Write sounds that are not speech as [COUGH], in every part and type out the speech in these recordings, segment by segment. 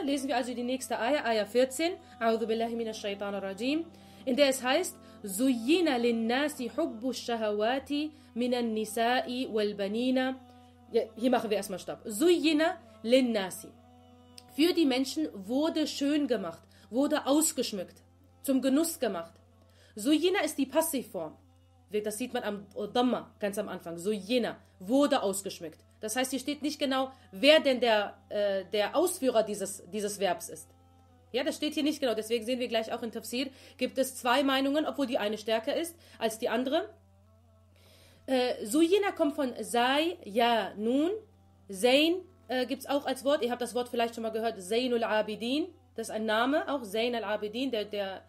weiter lesen wir also die nächste Eier, Eier 14, A'udhu billahi minash rajim, in der es heißt, Suyina linnasi hubbu shahawati minan nisa'i wal banina. Ja, hier machen wir erstmal Stopp. Suyina linnasi. Für die Menschen wurde schön gemacht, wurde ausgeschmückt, zum Genuss gemacht. Suyina ist die Passivform. Das sieht man am Dhamma ganz am Anfang. Suyina wurde ausgeschmückt. Das heißt, hier steht nicht genau, wer denn der, äh, der Ausführer dieses, dieses Verbs ist. Ja, das steht hier nicht genau. Deswegen sehen wir gleich auch in Tafsir, gibt es zwei Meinungen, obwohl die eine stärker ist als die andere. Äh, Suyina kommt von Sei, Ja, Nun. Zain äh, gibt es auch als Wort. Ihr habt das Wort vielleicht schon mal gehört. Zainul Abidin. Das ist ein Name, auch Zain al-Abidin, der, der,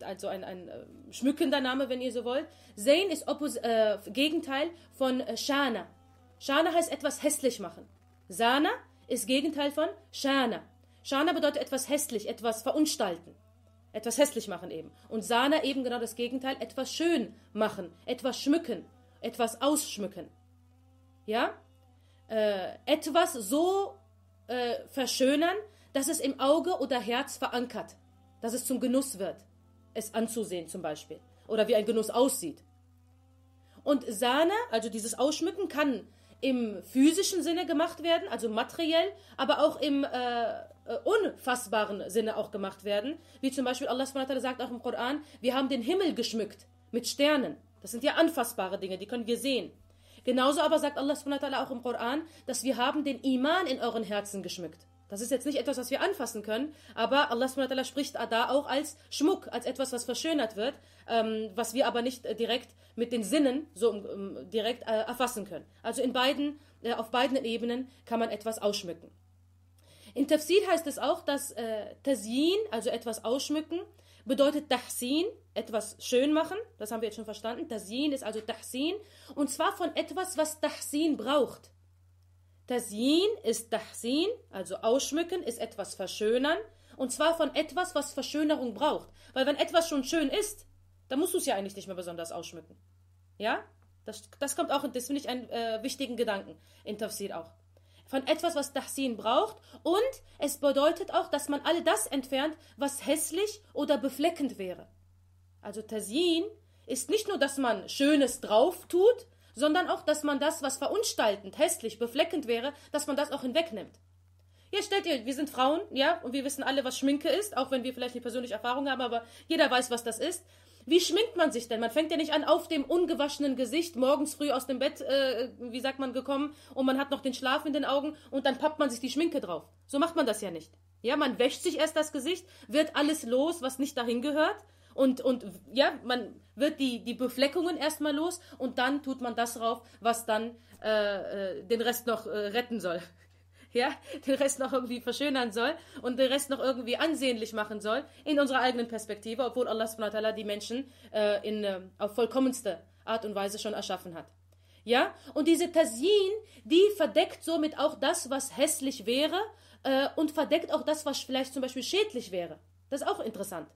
also ein, ein äh, schmückender Name, wenn ihr so wollt. Zain ist Oppos äh, Gegenteil von Shana. Shana heißt etwas hässlich machen. Sana ist Gegenteil von Shana. Shana bedeutet etwas hässlich, etwas verunstalten. Etwas hässlich machen eben. Und Sana eben genau das Gegenteil, etwas schön machen, etwas schmücken, etwas ausschmücken. Ja? Äh, etwas so äh, verschönern, dass es im Auge oder Herz verankert. Dass es zum Genuss wird. Es anzusehen zum Beispiel. Oder wie ein Genuss aussieht. Und Sana, also dieses Ausschmücken, kann im physischen Sinne gemacht werden, also materiell, aber auch im äh, äh, unfassbaren Sinne auch gemacht werden. Wie zum Beispiel Allah sagt auch im Koran, wir haben den Himmel geschmückt mit Sternen. Das sind ja anfassbare Dinge, die können wir sehen. Genauso aber sagt Allah auch im Koran, dass wir haben den Iman in euren Herzen geschmückt. Das ist jetzt nicht etwas, was wir anfassen können, aber Allah spricht da auch als Schmuck, als etwas, was verschönert wird, ähm, was wir aber nicht äh, direkt mit den Sinnen so ähm, direkt äh, erfassen können. Also in beiden, äh, auf beiden Ebenen kann man etwas ausschmücken. In Tafsir heißt es auch, dass äh, Tazyin, also etwas ausschmücken, bedeutet Tahsin, etwas schön machen. Das haben wir jetzt schon verstanden. Tazyin ist also Tahsin. Und zwar von etwas, was Tahsin braucht. Tazyin ist Tahsin, also ausschmücken, ist etwas verschönern. Und zwar von etwas, was Verschönerung braucht. Weil wenn etwas schon schön ist, dann musst du es ja eigentlich nicht mehr besonders ausschmücken. Ja? Das, das kommt auch, das finde ich einen äh, wichtigen Gedanken in Tafsir auch von etwas, was Tahsin braucht. Und es bedeutet auch, dass man all das entfernt, was hässlich oder befleckend wäre. Also Tasin ist nicht nur, dass man Schönes drauf tut, sondern auch, dass man das, was verunstaltend, hässlich, befleckend wäre, dass man das auch hinwegnimmt. Jetzt stellt ihr, wir sind Frauen, ja, und wir wissen alle, was Schminke ist, auch wenn wir vielleicht nicht persönliche Erfahrung haben, aber jeder weiß, was das ist. Wie schminkt man sich denn? Man fängt ja nicht an auf dem ungewaschenen Gesicht, morgens früh aus dem Bett, äh, wie sagt man, gekommen und man hat noch den Schlaf in den Augen und dann pappt man sich die Schminke drauf. So macht man das ja nicht. Ja, man wäscht sich erst das Gesicht, wird alles los, was nicht dahin gehört und, und ja, man wird die, die Befleckungen erstmal los und dann tut man das drauf, was dann äh, äh den Rest noch äh, retten soll [LAUGHS] ja, den Rest noch irgendwie verschönern soll und den Rest noch irgendwie ansehnlich machen soll, in unserer eigenen Perspektive, obwohl Allah subhanahu die Menschen äh, in, äh, auf vollkommenste Art und Weise schon erschaffen hat. Ja, und diese Tazyin, die verdeckt somit auch das, was hässlich wäre äh, und verdeckt auch das, was vielleicht zum Beispiel schädlich wäre. Das ist auch interessant.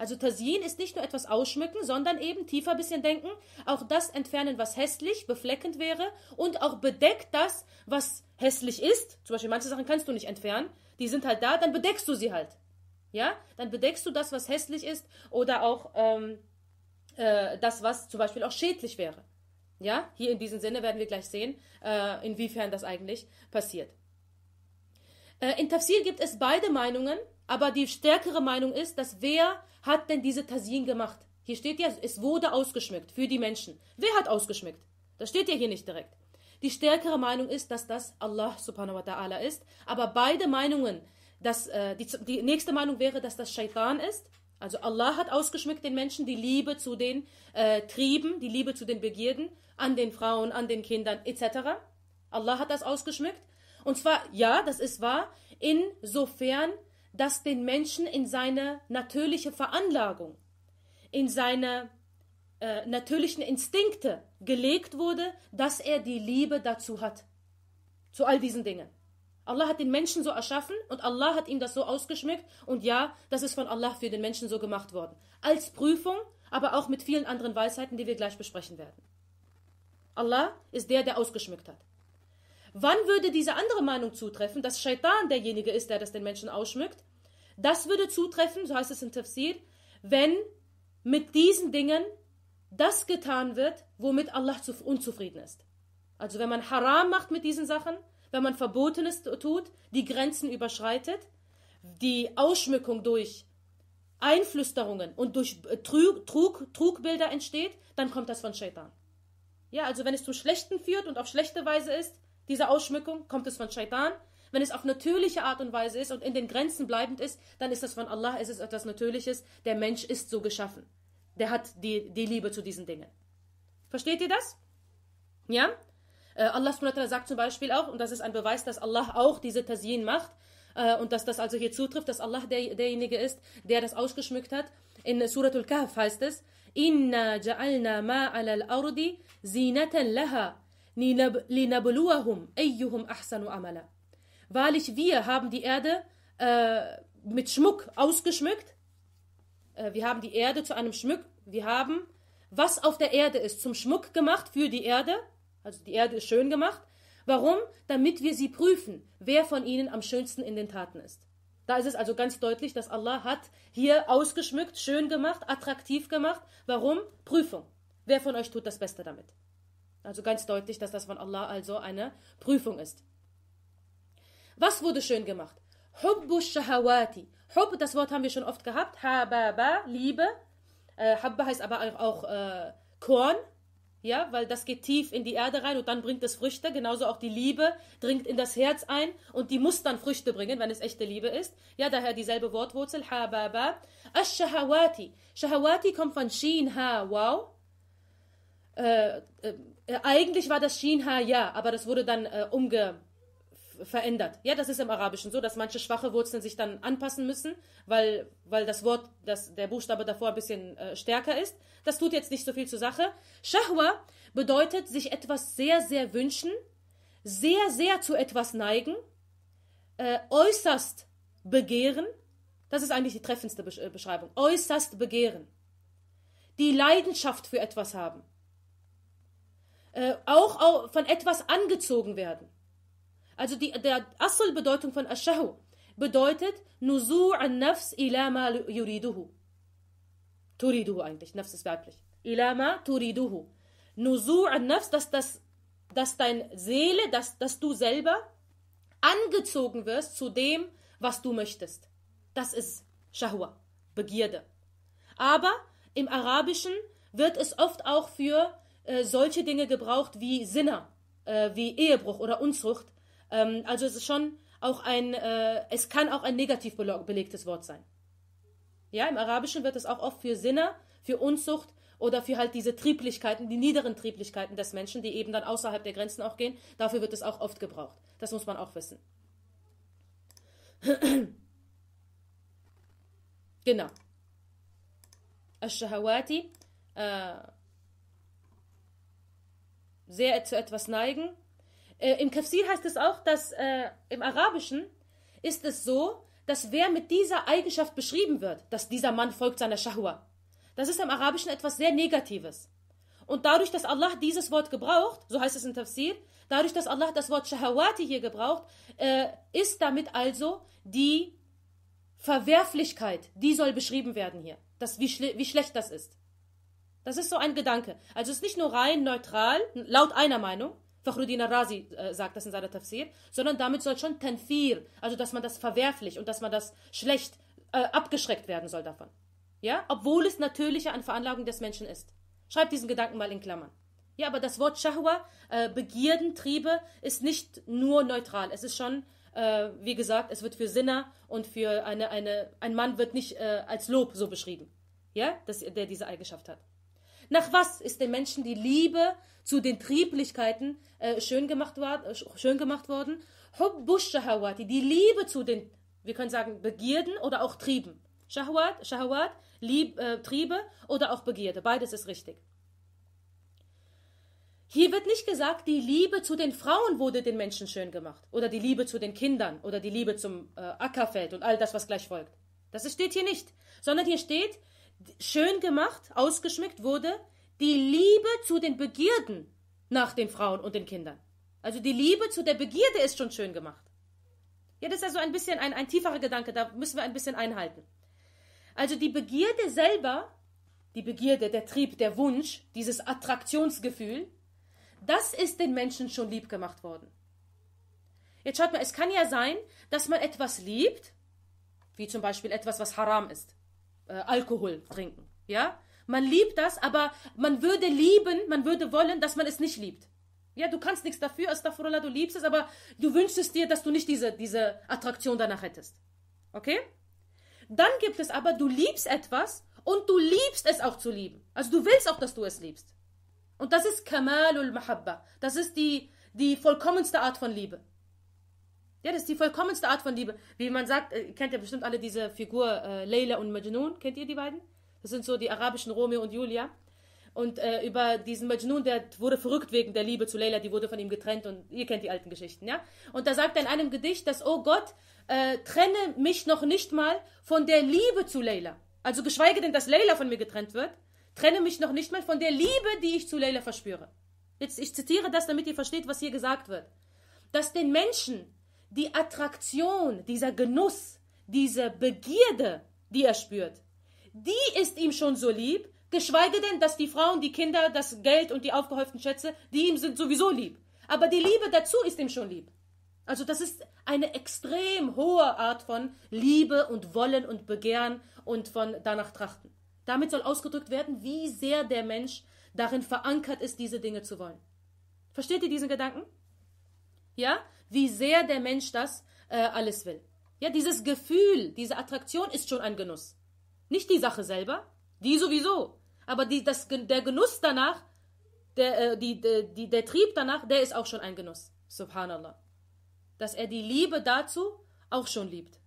Also Tazyin ist nicht nur etwas ausschmücken, sondern eben tiefer ein bisschen denken, auch das entfernen, was hässlich, befleckend wäre und auch bedeckt das, was hässlich ist. Zum Beispiel manche Sachen kannst du nicht entfernen, die sind halt da, dann bedeckst du sie halt. Ja, dann bedeckst du das, was hässlich ist oder auch ähm, äh, das, was zum Beispiel auch schädlich wäre. Ja, hier in diesem Sinne werden wir gleich sehen, äh, inwiefern das eigentlich passiert. Äh, in Tafsir gibt es beide Meinungen, aber die stärkere Meinung ist, dass wer hat denn diese Tasin gemacht? Hier steht ja, es wurde ausgeschmückt für die Menschen. Wer hat ausgeschmückt? Das steht ja hier nicht direkt. Die stärkere Meinung ist, dass das Allah subhanahu wa ta'ala ist. Aber beide Meinungen, dass, äh, die, die nächste Meinung wäre, dass das Shaitan ist. Also Allah hat ausgeschmückt den Menschen die Liebe zu den äh, Trieben, die Liebe zu den Begierden, an den Frauen, an den Kindern etc. Allah hat das ausgeschmückt. Und zwar, ja, das ist wahr, insofern, dass den Menschen in seine natürliche Veranlagung, in seine äh, natürlichen Instinkte gelegt wurde, dass er die Liebe dazu hat. Zu all diesen Dingen. Allah hat den Menschen so erschaffen und Allah hat ihm das so ausgeschmückt und ja, das ist von Allah für den Menschen so gemacht worden. Als Prüfung, aber auch mit vielen anderen Weisheiten, die wir gleich besprechen werden. Allah ist der, der ausgeschmückt hat. Wann würde diese andere Meinung zutreffen, dass Shaitan derjenige ist, der das den Menschen ausschmückt? Das würde zutreffen, so heißt es im Tafsir, wenn mit diesen Dingen das getan wird, womit Allah unzufrieden ist. Also wenn man Haram macht mit diesen Sachen, wenn man Verbotenes tut, die Grenzen überschreitet, die Ausschmückung durch Einflüsterungen und durch Trug, Trug, Trugbilder entsteht, dann kommt das von Shaitan. Ja, also wenn es zum Schlechten führt und auf schlechte Weise ist, diese Ausschmückung, kommt es von Shaitan. Wenn es auf natürliche Art und Weise ist und in den Grenzen bleibend ist, dann ist das von Allah, es ist etwas Natürliches. Der Mensch ist so geschaffen. Der hat die, die Liebe zu diesen Dingen. Versteht ihr das? Ja? Äh, Allah sagt zum Beispiel auch, und das ist ein Beweis, dass Allah auch diese Tazyin macht, äh, und dass das also hier zutrifft, dass Allah der, derjenige ist, der das ausgeschmückt hat. In Suratul Kahf heißt es, Inna ja'alna ma ala al-ardi zinatan laha Wahrlich, wir haben die Erde äh, mit Schmuck ausgeschmückt. Äh, wir haben die Erde zu einem Schmuck. Wir haben, was auf der Erde ist, zum Schmuck gemacht für die Erde. Also die Erde ist schön gemacht. Warum? Damit wir sie prüfen, wer von ihnen am schönsten in den Taten ist. Da ist es also ganz deutlich, dass Allah hat hier ausgeschmückt, schön gemacht, attraktiv gemacht. Warum? Prüfung. Wer von euch tut das Beste damit? Also ganz deutlich, dass das von Allah also eine Prüfung ist. Was wurde schön gemacht? Hubbu shahawati. Hub, das Wort haben wir schon oft gehabt. Hababa, Liebe. Äh, Habba heißt aber auch äh, Korn. Ja, weil das geht tief in die Erde rein und dann bringt es Früchte. Genauso auch die Liebe dringt in das Herz ein und die muss dann Früchte bringen, wenn es echte Liebe ist. Ja, daher dieselbe Wortwurzel. Hababa. Ash-Shahawati. Shahawati kommt von Shin, Ha, Wow. Äh, äh, eigentlich war das Shin, Ha, Ja, aber das wurde dann äh, umge verändert. Ja, das ist im Arabischen so, dass manche schwache Wurzeln sich dann anpassen müssen, weil, weil das Wort, das, der Buchstabe davor ein bisschen äh, stärker ist. Das tut jetzt nicht so viel zur Sache. Shahwa bedeutet sich etwas sehr, sehr wünschen, sehr, sehr zu etwas neigen, äh, äußerst begehren. Das ist eigentlich die treffendste äh, Beschreibung. Äußerst begehren. Die Leidenschaft für etwas haben. Äh, auch, auch von etwas angezogen werden. Also die der Asl-Bedeutung von Ashahu bedeutet Nuzu' an-Nafs ila ma yuriduhu. Turiduhu eigentlich, Nafs ist weiblich. Ila ma turiduhu. Nuzu' an-Nafs, dass, das, dass deine Seele, dass, dass du selber angezogen wirst zu dem, was du möchtest. Das ist Shahwa, Begierde. Aber im Arabischen wird es oft auch für äh, solche Dinge gebraucht wie Sinner, äh, wie Ehebruch oder Unzucht, ähm, also es ist schon auch ein, äh, es kann auch ein negativ belegtes Wort sein. Ja, im Arabischen wird es auch oft für Sinne, für Unzucht oder für halt diese Trieblichkeiten, die niederen Trieblichkeiten des Menschen, die eben dann außerhalb der Grenzen auch gehen, dafür wird es auch oft gebraucht. Das muss man auch wissen. [CLEARS THROAT] genau. Ash-Shahawati, äh, sehr zu etwas neigen, äh, Im Tafsir heißt es auch, dass äh, im Arabischen ist es so, dass wer mit dieser Eigenschaft beschrieben wird, dass dieser Mann folgt seiner Shahwa, das ist im Arabischen etwas sehr Negatives. Und dadurch, dass Allah dieses Wort gebraucht, so heißt es im Tafsir, dadurch, dass Allah das Wort Shahawati hier gebraucht, äh, ist damit also die Verwerflichkeit, die soll beschrieben werden hier. Das, wie, schle wie schlecht das ist. Das ist so ein Gedanke. Also es ist nicht nur rein neutral, laut einer Meinung, Fakhruddin Razi äh, sagt das in seiner Tafsir, sondern damit soll schon Tanfir, also dass man das verwerflich und dass man das schlecht äh, abgeschreckt werden soll davon. Ja, obwohl es natürliche eine Veranlagung des Menschen ist. Schreibt diesen Gedanken mal in Klammern. Ja, aber das Wort Shahwa, äh, Begierden, Triebe, ist nicht nur neutral. Es ist schon, äh, wie gesagt, es wird für Sinner und für eine, eine, ein Mann wird nicht äh, als Lob so beschrieben. Ja, dass, der diese Eigenschaft hat. Nach was ist den Menschen die Liebe zu den Trieblichkeiten äh, schön, gemacht äh, worden? Hubbush Shahawati, die Liebe zu den, wir können sagen, Begierden oder auch Trieben. Shahawat, Shahawat, Lieb, äh, Triebe oder auch Begierde. Beides ist richtig. Hier wird nicht gesagt, die Liebe zu den Frauen wurde den Menschen schön gemacht. Oder die Liebe zu den Kindern. Oder die Liebe zum äh, Ackerfeld und all das, was gleich folgt. Das steht hier nicht. Sondern hier steht, schön gemacht, ausgeschmückt wurde die Liebe zu den Begierden nach den Frauen und den Kindern. Also die Liebe zu der Begierde ist schon schön gemacht. Ja, das ist also ein bisschen ein, ein tieferer Gedanke, da müssen wir ein bisschen einhalten. Also die Begierde selber, die Begierde, der Trieb, der Wunsch, dieses Attraktionsgefühl, das ist den Menschen schon lieb gemacht worden. Jetzt schaut mal, es kann ja sein, dass man etwas liebt, wie zum Beispiel etwas, was haram ist. Äh, Alkohol trinken. Ja? Man liebt das, aber man würde lieben, man würde wollen, dass man es nicht liebt. Ja, du kannst nichts dafür, Astaghfirullah, du liebst es, aber du wünschst dir, dass du nicht diese, diese Attraktion danach hättest. Okay? Dann gibt es aber, du liebst etwas und du liebst es auch zu lieben. Also du willst auch, dass du es liebst. Und das ist Kamalul Mahabba. Das ist die, die vollkommenste Art von Liebe. Ja, das ist die vollkommenste Art von Liebe. Wie man sagt, äh, kennt ihr bestimmt alle diese Figur äh, Leila und Majnun. Kennt ihr die beiden? Das sind so die arabischen Romeo und Julia. Und äh, über diesen Majnun, der wurde verrückt wegen der Liebe zu Leila, die wurde von ihm getrennt und ihr kennt die alten Geschichten, ja? Und da sagt er in einem Gedicht, dass, oh Gott, äh, trenne mich noch nicht mal von der Liebe zu Leila. Also geschweige denn, dass Leila von mir getrennt wird, trenne mich noch nicht mal von der Liebe, die ich zu Leila verspüre. Jetzt, ich zitiere das, damit ihr versteht, was hier gesagt wird. Dass den Menschen die Attraktion, dieser Genuss, diese Begierde, die er spürt, die ist ihm schon so lieb, geschweige denn, dass die Frauen, die Kinder, das Geld und die aufgehäuften Schätze, die ihm sind sowieso lieb. Aber die Liebe dazu ist ihm schon lieb. Also das ist eine extrem hohe Art von Liebe und Wollen und Begehren und von danach trachten. Damit soll ausgedrückt werden, wie sehr der Mensch darin verankert ist, diese Dinge zu wollen. Versteht ihr diesen Gedanken? Ja? Wie sehr der Mensch das äh, alles will. Ja, dieses Gefühl, diese Attraktion ist schon ein Genuss. Nicht die Sache selber, die sowieso. Aber die, das, der Genuss danach, der, äh, die, die, der Trieb danach, der ist auch schon ein Genuss. Subhanallah. Dass er die Liebe dazu auch schon liebt.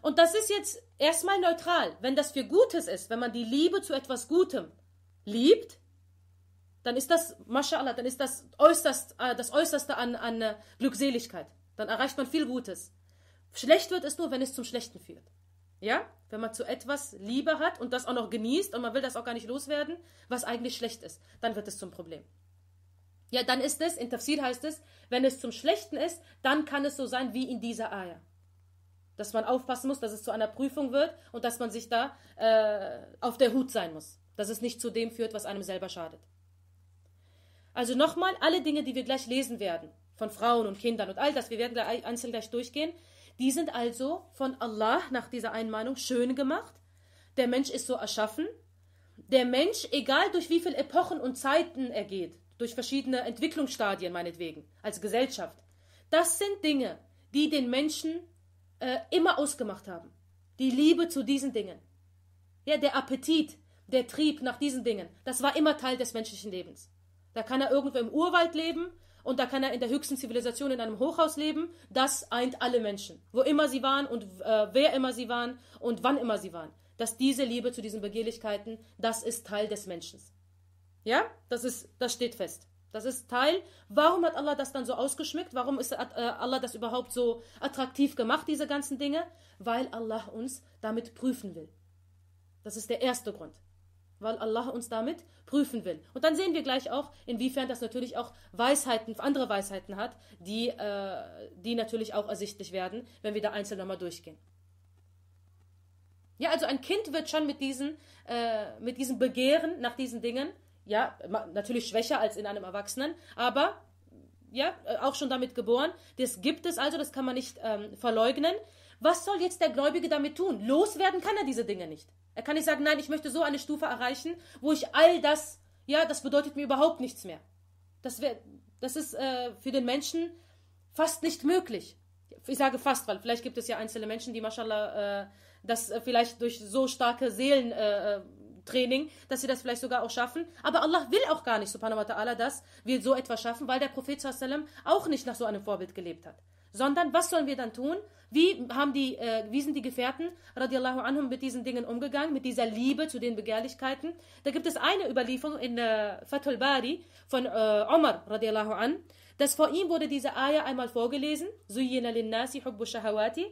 Und das ist jetzt erstmal neutral. Wenn das für Gutes ist, wenn man die Liebe zu etwas Gutem liebt, dann ist das, mashallah, dann ist das äußerst, äh, das Äußerste an, an äh, Glückseligkeit. Dann erreicht man viel Gutes. Schlecht wird es nur, wenn es zum Schlechten führt. Ja? Wenn man zu etwas Liebe hat und das auch noch genießt und man will das auch gar nicht loswerden, was eigentlich schlecht ist, dann wird es zum Problem. Ja, dann ist es, in Tafsir heißt es, wenn es zum Schlechten ist, dann kann es so sein wie in dieser Eier. Dass man aufpassen muss, dass es zu einer Prüfung wird und dass man sich da äh, auf der Hut sein muss. Dass es nicht zu dem führt, was einem selber schadet. Also nochmal, alle Dinge, die wir gleich lesen werden, von Frauen und Kindern und all das, wir werden gleich einzeln gleich durchgehen, die sind also von Allah nach dieser Einmeinung schön gemacht. Der Mensch ist so erschaffen. Der Mensch, egal durch wie viele Epochen und Zeiten er geht, durch verschiedene Entwicklungsstadien meinetwegen, als Gesellschaft, das sind Dinge, die den Menschen äh, immer ausgemacht haben. Die Liebe zu diesen Dingen. Ja, der Appetit, der Trieb nach diesen Dingen, das war immer Teil des menschlichen Lebens. Da kann er irgendwo im Urwald leben und da kann er in der höchsten Zivilisation in einem Hochhaus leben. Das eint alle Menschen, wo immer sie waren und äh, wer immer sie waren und wann immer sie waren. Dass diese Liebe zu diesen Begehrlichkeiten, das ist Teil des Menschen. Ja, das ist, das steht fest. Das ist Teil. Warum hat Allah das dann so ausgeschmückt? Warum ist äh, Allah das überhaupt so attraktiv gemacht, diese ganzen Dinge? Weil Allah uns damit prüfen will. Das ist der erste Grund weil Allah uns damit prüfen will. Und dann sehen wir gleich auch, inwiefern das natürlich auch Weisheiten, andere Weisheiten hat, die, äh, die natürlich auch ersichtlich werden, wenn wir da einzeln nochmal durchgehen. Ja, also ein Kind wird schon mit diesen, äh, mit diesem Begehren nach diesen Dingen, ja, natürlich schwächer als in einem Erwachsenen, aber ja, äh, auch schon damit geboren. Das gibt es also, das kann man nicht ähm, verleugnen. Was soll jetzt der Gläubige damit tun? Loswerden kann er diese Dinge nicht. Er kann nicht sagen, nein, ich möchte so eine Stufe erreichen, wo ich all das, ja, das bedeutet mir überhaupt nichts mehr. Das, wär, das ist äh, für den Menschen fast nicht möglich. Ich sage fast, weil vielleicht gibt es ja einzelne Menschen, die, mashallah, äh, das äh, vielleicht durch so starke Seelentraining, äh, dass sie das vielleicht sogar auch schaffen. Aber Allah will auch gar nicht, subhanahu wa ta'ala, dass wir so etwas schaffen, weil der Prophet sallam auch nicht nach so einem Vorbild gelebt hat. Sondern was sollen wir dann tun? Wie, haben die, äh, wie sind die Gefährten radiallahu anhum mit diesen Dingen umgegangen, mit dieser Liebe zu den Begehrlichkeiten? Da gibt es eine Überlieferung in äh, Fathul Bari von äh, Omar radiallahu an, dass vor ihm wurde diese Ayah einmal vorgelesen, Zuyyina linnasi hubbu shahawati.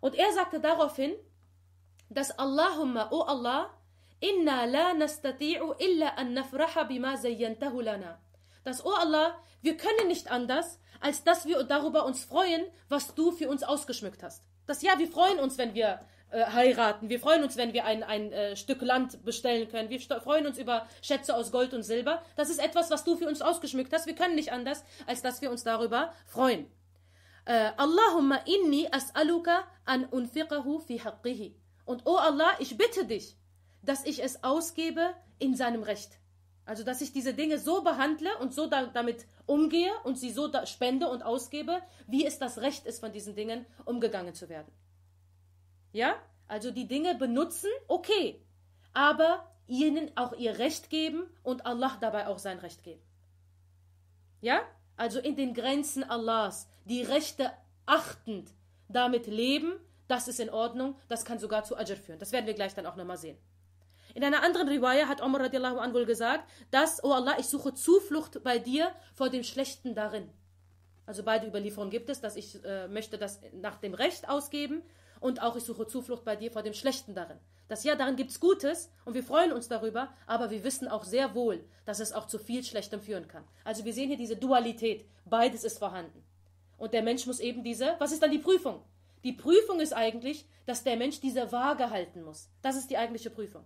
Und er sagte daraufhin, dass Allahumma, o oh Allah, inna la nastati'u illa an nafraha bima zayyantahu lana. dass, oh Allah, wir können nicht anders, als dass wir darüber uns freuen, was du für uns ausgeschmückt hast. Das ja, wir freuen uns, wenn wir äh, heiraten. Wir freuen uns, wenn wir ein, ein äh, Stück Land bestellen können. Wir freuen uns über Schätze aus Gold und Silber. Das ist etwas, was du für uns ausgeschmückt hast. Wir können nicht anders, als dass wir uns darüber freuen. Äh, Allahumma inni as'aluka an unfiqahu fi haqqihi. Und oh Allah, ich bitte dich, dass ich es ausgebe in seinem Recht. Also, dass ich diese Dinge so behandle und so da, damit umgehe und sie so spende und ausgebe, wie es das Recht ist, von diesen Dingen umgegangen zu werden. Ja? Also die Dinge benutzen, okay. Aber ihnen auch ihr Recht geben und Allah dabei auch sein Recht geben. Ja? Also in den Grenzen Allahs, die Rechte achtend damit leben, das ist in Ordnung, das kann sogar zu Ajr führen. Das werden wir gleich dann auch nochmal sehen. In einer anderen Riwaya hat Umar radiallahu an wohl gesagt, dass, oh Allah, ich suche Zuflucht bei dir vor dem Schlechten darin. Also beide Überlieferungen gibt es, dass ich äh, möchte das nach dem Recht ausgeben und auch ich suche Zuflucht bei dir vor dem Schlechten darin. Das ja, darin gibt es Gutes und wir freuen uns darüber, aber wir wissen auch sehr wohl, dass es auch zu viel Schlechtem führen kann. Also wir sehen hier diese Dualität, beides ist vorhanden. Und der Mensch muss eben diese, was ist dann die Prüfung? Die Prüfung ist eigentlich, dass der Mensch diese Waage halten muss. Das ist die eigentliche Prüfung.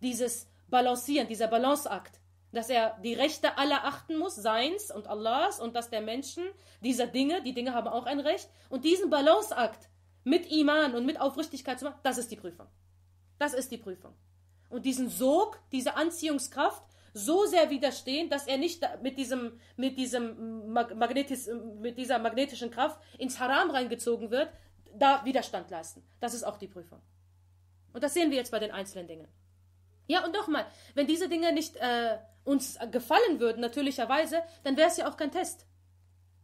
Dieses Balancieren, dieser Balanceakt, dass er die Rechte aller achten muss, seins und Allahs, und dass der Menschen dieser Dinge, die Dinge haben auch ein Recht, und diesen Balanceakt mit Iman und mit Aufrichtigkeit zu machen, das ist die Prüfung. Das ist die Prüfung. Und diesen Sog, diese Anziehungskraft so sehr widerstehen, dass er nicht mit diesem, mit diesem Magnetis, mit dieser magnetischen Kraft ins Haram reingezogen wird, da Widerstand leisten. Das ist auch die Prüfung. Und das sehen wir jetzt bei den einzelnen Dingen. Ja, und nochmal, wenn diese Dinge nicht äh, uns gefallen würden, natürlicherweise, dann wäre es ja auch kein Test.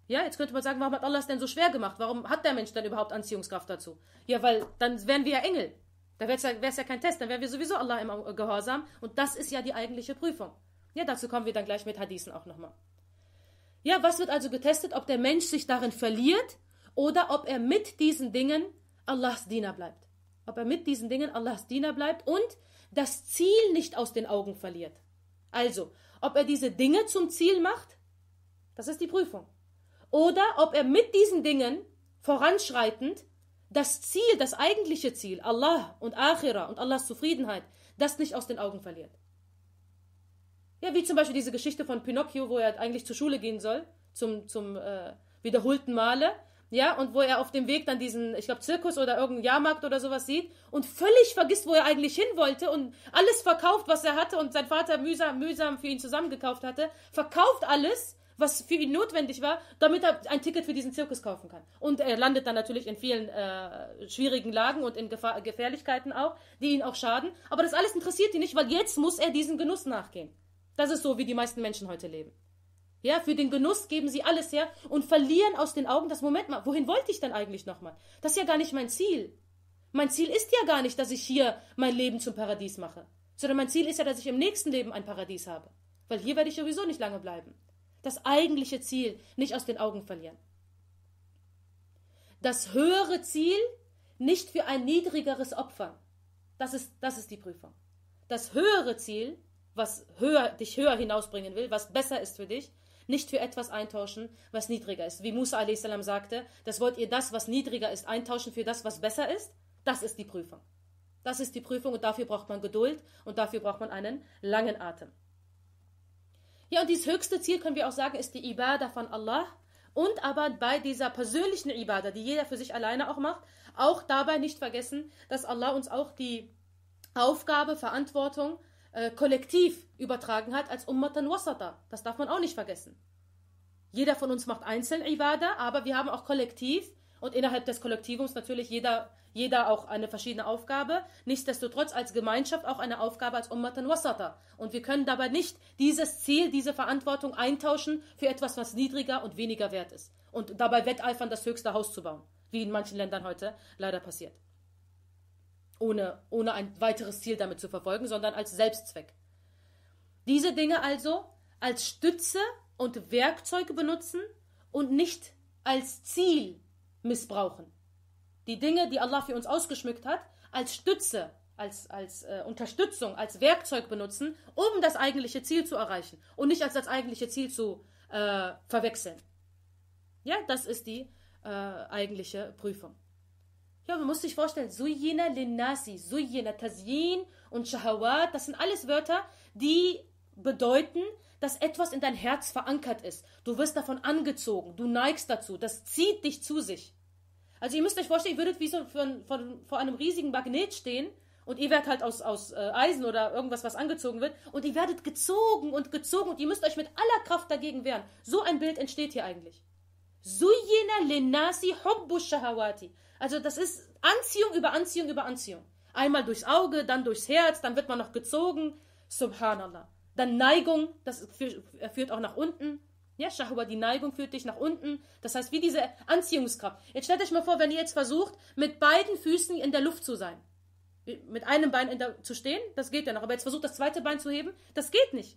Ja, jetzt könnte man sagen, warum hat Allah es denn so schwer gemacht? Warum hat der Mensch denn überhaupt Anziehungskraft dazu? Ja, weil dann wären wir ja Engel. Da wäre es ja, ja kein Test, dann wären wir sowieso Allah im Gehorsam. Und das ist ja die eigentliche Prüfung. Ja, dazu kommen wir dann gleich mit Hadithen auch nochmal. Ja, was wird also getestet? Ob der Mensch sich darin verliert oder ob er mit diesen Dingen Allahs Diener bleibt. Ob er mit diesen Dingen Allahs Diener bleibt und das Ziel nicht aus den Augen verliert. Also, ob er diese Dinge zum Ziel macht, das ist die Prüfung oder ob er mit diesen Dingen voranschreitend das Ziel, das eigentliche Ziel, Allah und Akhira und Allahs Zufriedenheit, das nicht aus den Augen verliert. Ja, wie zum Beispiel diese Geschichte von Pinocchio, wo er eigentlich zur Schule gehen soll, zum, zum äh, wiederholten Male, ja, und wo er auf dem Weg dann diesen, ich glaube, Zirkus oder irgendeinen Jahrmarkt oder sowas sieht und völlig vergisst, wo er eigentlich hin wollte und alles verkauft, was er hatte und sein Vater mühsam, mühsam für ihn zusammengekauft hatte, verkauft alles was für ihn notwendig war, damit er ein Ticket für diesen Zirkus kaufen kann. Und er landet dann natürlich in vielen äh, schwierigen Lagen und in Gefahr Gefährlichkeiten auch, die ihn auch schaden. Aber das alles interessiert ihn nicht, weil jetzt muss er diesem Genuss nachgehen. Das ist so, wie die meisten Menschen heute leben. Ja, für den Genuss geben sie alles her und verlieren aus den Augen das Moment mal. Wohin wollte ich denn eigentlich nochmal? Das ist ja gar nicht mein Ziel. Mein Ziel ist ja gar nicht, dass ich hier mein Leben zum Paradies mache, sondern mein Ziel ist ja, dass ich im nächsten Leben ein Paradies habe. Weil hier werde ich sowieso nicht lange bleiben das eigentliche Ziel nicht aus den Augen verlieren. Das höhere Ziel nicht für ein niedrigeres Opfern. Das ist, das ist die Prüfung. Das höhere Ziel, was höher, dich höher hinausbringen will, was besser ist für dich, nicht für etwas eintauschen, was niedriger ist. Wie Musa a.s. sagte, das wollt ihr das, was niedriger ist, eintauschen für das, was besser ist? Das ist die Prüfung. Das ist die Prüfung und dafür braucht man Geduld und dafür braucht man einen langen Atem. Ja, und dieses höchste Ziel, können wir auch sagen, ist die Ibadah von Allah. Und aber bei dieser persönlichen Ibadah, die jeder für sich alleine auch macht, auch dabei nicht vergessen, dass Allah uns auch die Aufgabe, Verantwortung äh, kollektiv übertragen hat als Ummatan Wasata. Das darf man auch nicht vergessen. Jeder von uns macht einzeln Ibadah, aber wir haben auch kollektiv und innerhalb des Kollektivums natürlich jeder jeder auch eine verschiedene Aufgabe, nichtsdestotrotz als Gemeinschaft auch eine Aufgabe als Ummatan Wasata. Und wir können dabei nicht dieses Ziel, diese Verantwortung eintauschen für etwas, was niedriger und weniger wert ist. Und dabei wetteifern, das höchste Haus zu bauen, wie in manchen Ländern heute leider passiert. Ohne, ohne ein weiteres Ziel damit zu verfolgen, sondern als Selbstzweck. Diese Dinge also als Stütze und Werkzeuge benutzen und nicht als Ziel missbrauchen die Dinge, die Allah für uns ausgeschmückt hat, als Stütze, als, als äh, Unterstützung, als Werkzeug benutzen, um das eigentliche Ziel zu erreichen und nicht als das eigentliche Ziel zu äh, verwechseln. Ja, das ist die äh, eigentliche Prüfung. Ja, man muss sich vorstellen, Suyina linnasi, Suyina, Tazyin und Shahawat, das sind alles Wörter, die bedeuten, dass etwas in dein Herz verankert ist. Du wirst davon angezogen, du neigst dazu, das zieht dich zu sich. Also ihr müsst euch vorstellen, ihr würdet wie so von, von, vor einem riesigen Magnet stehen und ihr werdet halt aus, aus äh, Eisen oder irgendwas, was angezogen wird, und ihr werdet gezogen und gezogen und ihr müsst euch mit aller Kraft dagegen wehren. So ein Bild entsteht hier eigentlich. Suyina linnasi hubbu shahawati. Also das ist Anziehung über Anziehung über Anziehung. Einmal durchs Auge, dann durchs Herz, dann wird man noch gezogen. Subhanallah. Dann Neigung, das führt auch nach unten. Ja, Shahwa, die Neigung führt dich nach unten. Das heißt, wie diese Anziehungskraft. Jetzt stellt euch mal vor, wenn ihr jetzt versucht, mit beiden Füßen in der Luft zu sein. Mit einem Bein der, zu stehen, das geht ja noch. Aber jetzt versucht, das zweite Bein zu heben, das geht nicht.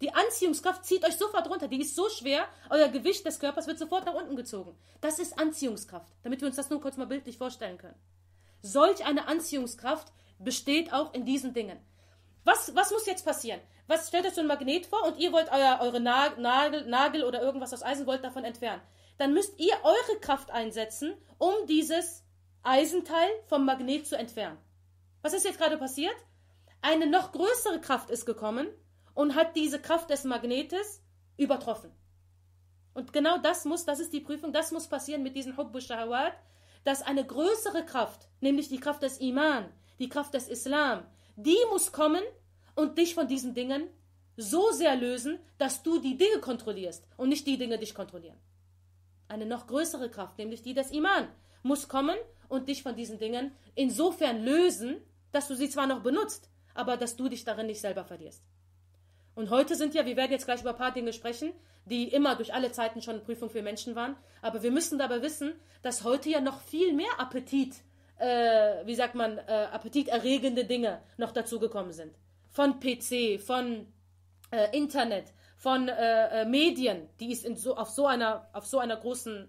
Die Anziehungskraft zieht euch sofort runter. Die ist so schwer, euer Gewicht des Körpers wird sofort nach unten gezogen. Das ist Anziehungskraft, damit wir uns das nur kurz mal bildlich vorstellen können. Solch eine Anziehungskraft besteht auch in diesen Dingen. Was, was muss jetzt passieren? Was stellt euch so ein Magnet vor und ihr wollt euer, eure Nagel, Nagel oder irgendwas aus Eisen wollt davon entfernen? Dann müsst ihr eure Kraft einsetzen, um dieses Eisenteil vom Magnet zu entfernen. Was ist jetzt gerade passiert? Eine noch größere Kraft ist gekommen und hat diese Kraft des Magnetes übertroffen. Und genau das muss, das ist die Prüfung, das muss passieren mit diesen Hubbu Shahawat, dass eine größere Kraft, nämlich die Kraft des Iman, die Kraft des Islam, die muss kommen und dich von diesen Dingen so sehr lösen, dass du die Dinge kontrollierst und nicht die Dinge dich kontrollieren. Eine noch größere Kraft, nämlich die des Iman, muss kommen und dich von diesen Dingen insofern lösen, dass du sie zwar noch benutzt, aber dass du dich darin nicht selber verlierst. Und heute sind ja, wir werden jetzt gleich über ein paar Dinge sprechen, die immer durch alle Zeiten schon Prüfung für Menschen waren. Aber wir müssen dabei wissen, dass heute ja noch viel mehr Appetit, äh, wie sagt man, äh, appetiterregende Dinge noch dazugekommen sind. Von PC, von äh, Internet, von äh, äh, Medien, die es in so, auf, so einer, auf so einer großen,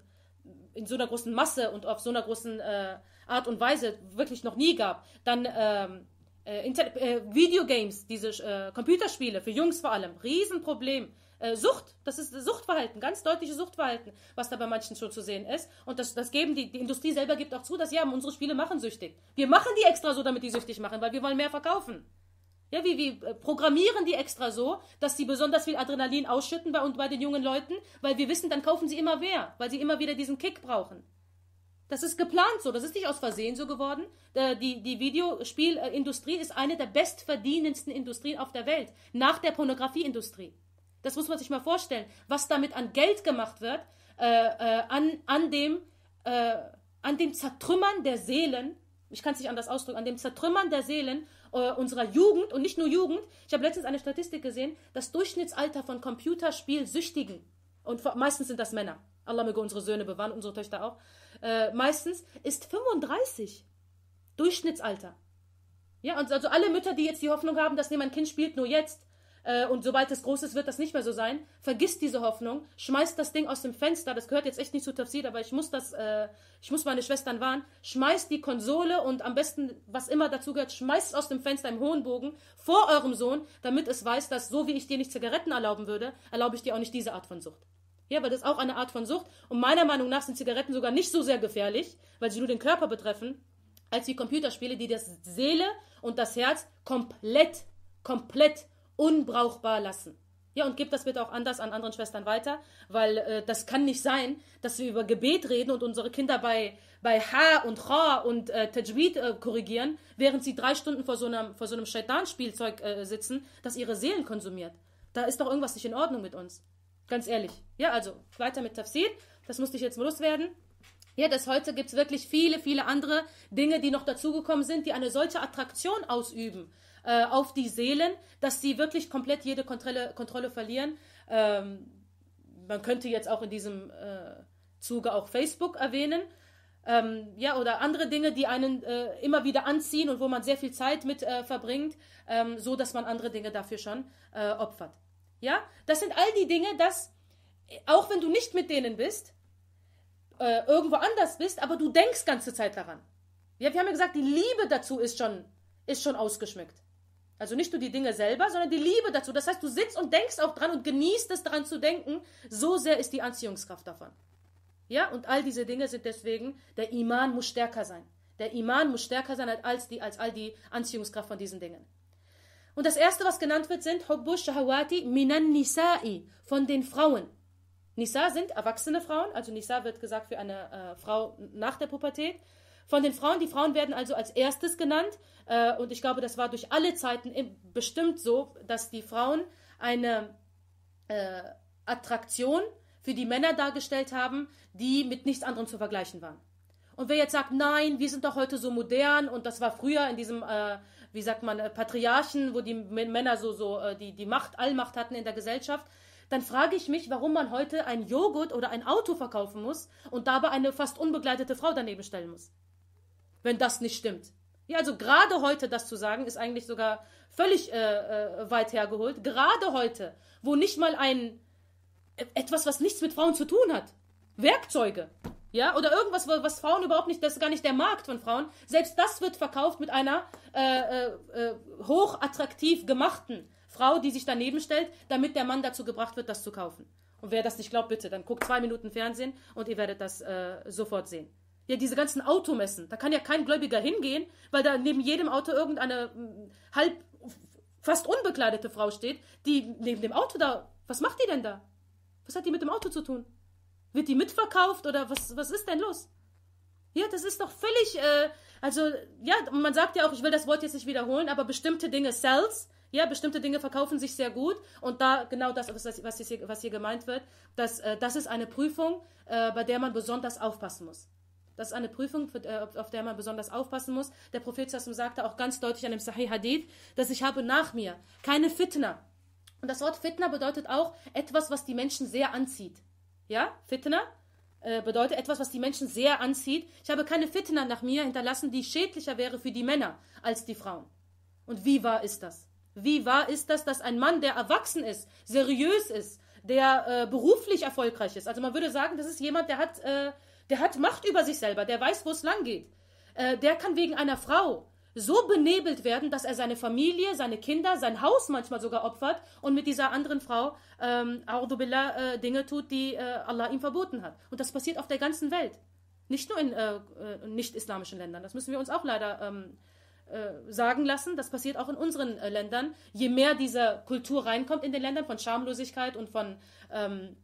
in so einer großen Masse und auf so einer großen äh, Art und Weise wirklich noch nie gab. Dann ähm, äh, äh, Videogames, diese äh, Computerspiele, für Jungs vor allem, Riesenproblem. Äh, Sucht, das ist Suchtverhalten, ganz deutliches Suchtverhalten, was da bei manchen schon zu sehen ist. Und das, das geben die, die Industrie selber gibt auch zu, dass ja, unsere Spiele machen süchtig. Wir machen die extra so, damit die süchtig machen, weil wir wollen mehr verkaufen. Ja, wie, wie äh, programmieren die extra so, dass sie besonders viel Adrenalin ausschütten bei, und bei den jungen Leuten, weil wir wissen, dann kaufen sie immer mehr, weil sie immer wieder diesen Kick brauchen. Das ist geplant so, das ist nicht aus Versehen so geworden. Äh, die, die Videospielindustrie ist eine der bestverdienendsten Industrien auf der Welt, nach der Pornografieindustrie. Das muss man sich mal vorstellen, was damit an Geld gemacht wird, äh, äh, an, an, dem, äh, an dem Zertrümmern der Seelen, ich kann es nicht anders ausdrücken, an dem Zertrümmern der Seelen äh, unserer Jugend und nicht nur Jugend. Ich habe letztens eine Statistik gesehen, das Durchschnittsalter von Computerspielsüchtigen, und meistens sind das Männer, Allah möge unsere Söhne bewahren, unsere Töchter auch, äh, meistens, ist 35. Durchschnittsalter. Ja, und also alle Mütter, die jetzt die Hoffnung haben, dass mein Kind spielt nur jetzt äh, und sobald es groß ist, wird das nicht mehr so sein, vergisst diese Hoffnung, schmeißt das Ding aus dem Fenster, das gehört jetzt echt nicht zu Tafsir, aber ich muss das, äh, ich muss meine Schwestern warnen, schmeißt die Konsole und am besten, was immer dazu gehört, schmeißt es aus dem Fenster im hohen Bogen vor eurem Sohn, damit es weiß, dass so wie ich dir nicht Zigaretten erlauben würde, erlaube ich dir auch nicht diese Art von Sucht. Ja, aber das ist auch eine Art von Sucht. Und meiner Meinung nach sind Zigaretten sogar nicht so sehr gefährlich, weil sie nur den Körper betreffen, als wie Computerspiele, die das Seele und das Herz komplett, komplett unbrauchbar lassen. Ja, und gebt das bitte auch anders an anderen Schwestern weiter, weil äh, das kann nicht sein, dass wir über Gebet reden und unsere Kinder bei, bei Ha und Cha und äh, Tajweed äh, korrigieren, während sie drei Stunden vor so einem, vor so einem Shaitan-Spielzeug äh, sitzen, das ihre Seelen konsumiert. Da ist doch irgendwas nicht in Ordnung mit uns. Ganz ehrlich. Ja, also weiter mit Tafsir. Das musste ich jetzt loswerden. Ja, das heute gibt es wirklich viele, viele andere Dinge, die noch dazugekommen sind, die eine solche Attraktion ausüben äh, auf die Seelen, dass sie wirklich komplett jede Kontrolle, Kontrolle verlieren. Ähm, man könnte jetzt auch in diesem äh, Zuge auch Facebook erwähnen. Ähm, ja, oder andere Dinge, die einen äh, immer wieder anziehen und wo man sehr viel Zeit mit äh, verbringt, ähm, so dass man andere Dinge dafür schon äh, opfert. Ja, das sind all die Dinge, dass, auch wenn du nicht mit denen bist, äh, irgendwo anders bist, aber du denkst ganze Zeit daran. Ja, wir haben ja gesagt, die Liebe dazu ist schon, ist schon ausgeschmückt. Also nicht nur die Dinge selber, sondern die Liebe dazu. Das heißt, du sitzt und denkst auch dran und genießt es daran zu denken. So sehr ist die Anziehungskraft davon. Ja, und all diese Dinge sind deswegen, der Iman muss stärker sein. Der Iman muss stärker sein als, die, als all die Anziehungskraft von diesen Dingen. Und das erste, was genannt wird, sind Hubbu Shahawati minan Nisa'i, von den Frauen. Nisa sind erwachsene Frauen, also Nisa wird gesagt für eine äh, Frau nach der Pubertät. Von den Frauen, die Frauen werden also als erstes genannt. Äh, und ich glaube, das war durch alle Zeiten bestimmt so, dass die Frauen eine äh, Attraktion für die Männer dargestellt haben, die mit nichts anderem zu vergleichen waren. Und wer jetzt sagt, nein, wir sind doch heute so modern und das war früher in diesem, äh, wie sagt man, äh, Patriarchen, wo die Männer so, so äh, die, die Macht, Allmacht hatten in der Gesellschaft, dann frage ich mich, warum man heute ein Joghurt oder ein Auto verkaufen muss und dabei eine fast unbegleitete Frau daneben stellen muss wenn das nicht stimmt. Ja, also gerade heute das zu sagen, ist eigentlich sogar völlig äh, äh, weit hergeholt. Gerade heute, wo nicht mal ein äh, etwas, was nichts mit Frauen zu tun hat, Werkzeuge, ja, oder irgendwas, was Frauen überhaupt nicht, das ist gar nicht der Markt von Frauen. Selbst das wird verkauft mit einer äh, äh, äh hochattraktiv gemachten Frau, die sich daneben stellt, damit der Mann dazu gebracht wird, das zu kaufen. Und wer das nicht glaubt, bitte, dann guckt zwei Minuten Fernsehen und ihr werdet das äh, sofort sehen. Ja, diese ganzen Automessen. Da kann ja kein Gläubiger hingehen, weil da neben jedem Auto irgendeine hm, halb, fast unbekleidete Frau steht, die neben dem Auto da. Was macht die denn da? Was hat die mit dem Auto zu tun? Wird die mitverkauft oder was, was ist denn los? Ja, das ist doch völlig, äh, also, ja, man sagt ja auch, ich will das Wort jetzt nicht wiederholen, aber bestimmte Dinge sells, ja, bestimmte Dinge verkaufen sich sehr gut und da genau das, was, hier, was hier gemeint wird, das, äh, das ist eine Prüfung, äh, bei der man besonders aufpassen muss. Das ist eine Prüfung, äh, auf der man besonders aufpassen muss. Der Prophet sagte auch ganz deutlich an dem Sahih Hadith, dass ich habe nach mir keine Fitna. Und das Wort Fitna bedeutet auch etwas, was die Menschen sehr anzieht. Ja, Fitna äh, bedeutet etwas, was die Menschen sehr anzieht. Ich habe keine Fitna nach mir hinterlassen, die schädlicher wäre für die Männer als die Frauen. Und wie wahr ist das? Wie wahr ist das, dass ein Mann, der erwachsen ist, seriös ist, der äh, beruflich erfolgreich ist, also man würde sagen, das ist jemand, der hat äh, der hat Macht über sich selber, der weiß, wo es lang geht. Äh, der kann wegen einer Frau so benebelt werden, dass er seine Familie, seine Kinder, sein Haus manchmal sogar opfert und mit dieser anderen Frau ähm, Billah, äh, Dinge tut, die äh, Allah ihm verboten hat. Und das passiert auf der ganzen Welt. Nicht nur in äh, äh nicht-islamischen Ländern. Das müssen wir uns auch leider ähm, äh, sagen lassen. Das passiert auch in unseren äh, Ländern. Je mehr diese Kultur reinkommt in den Ländern von Schamlosigkeit und von ähm,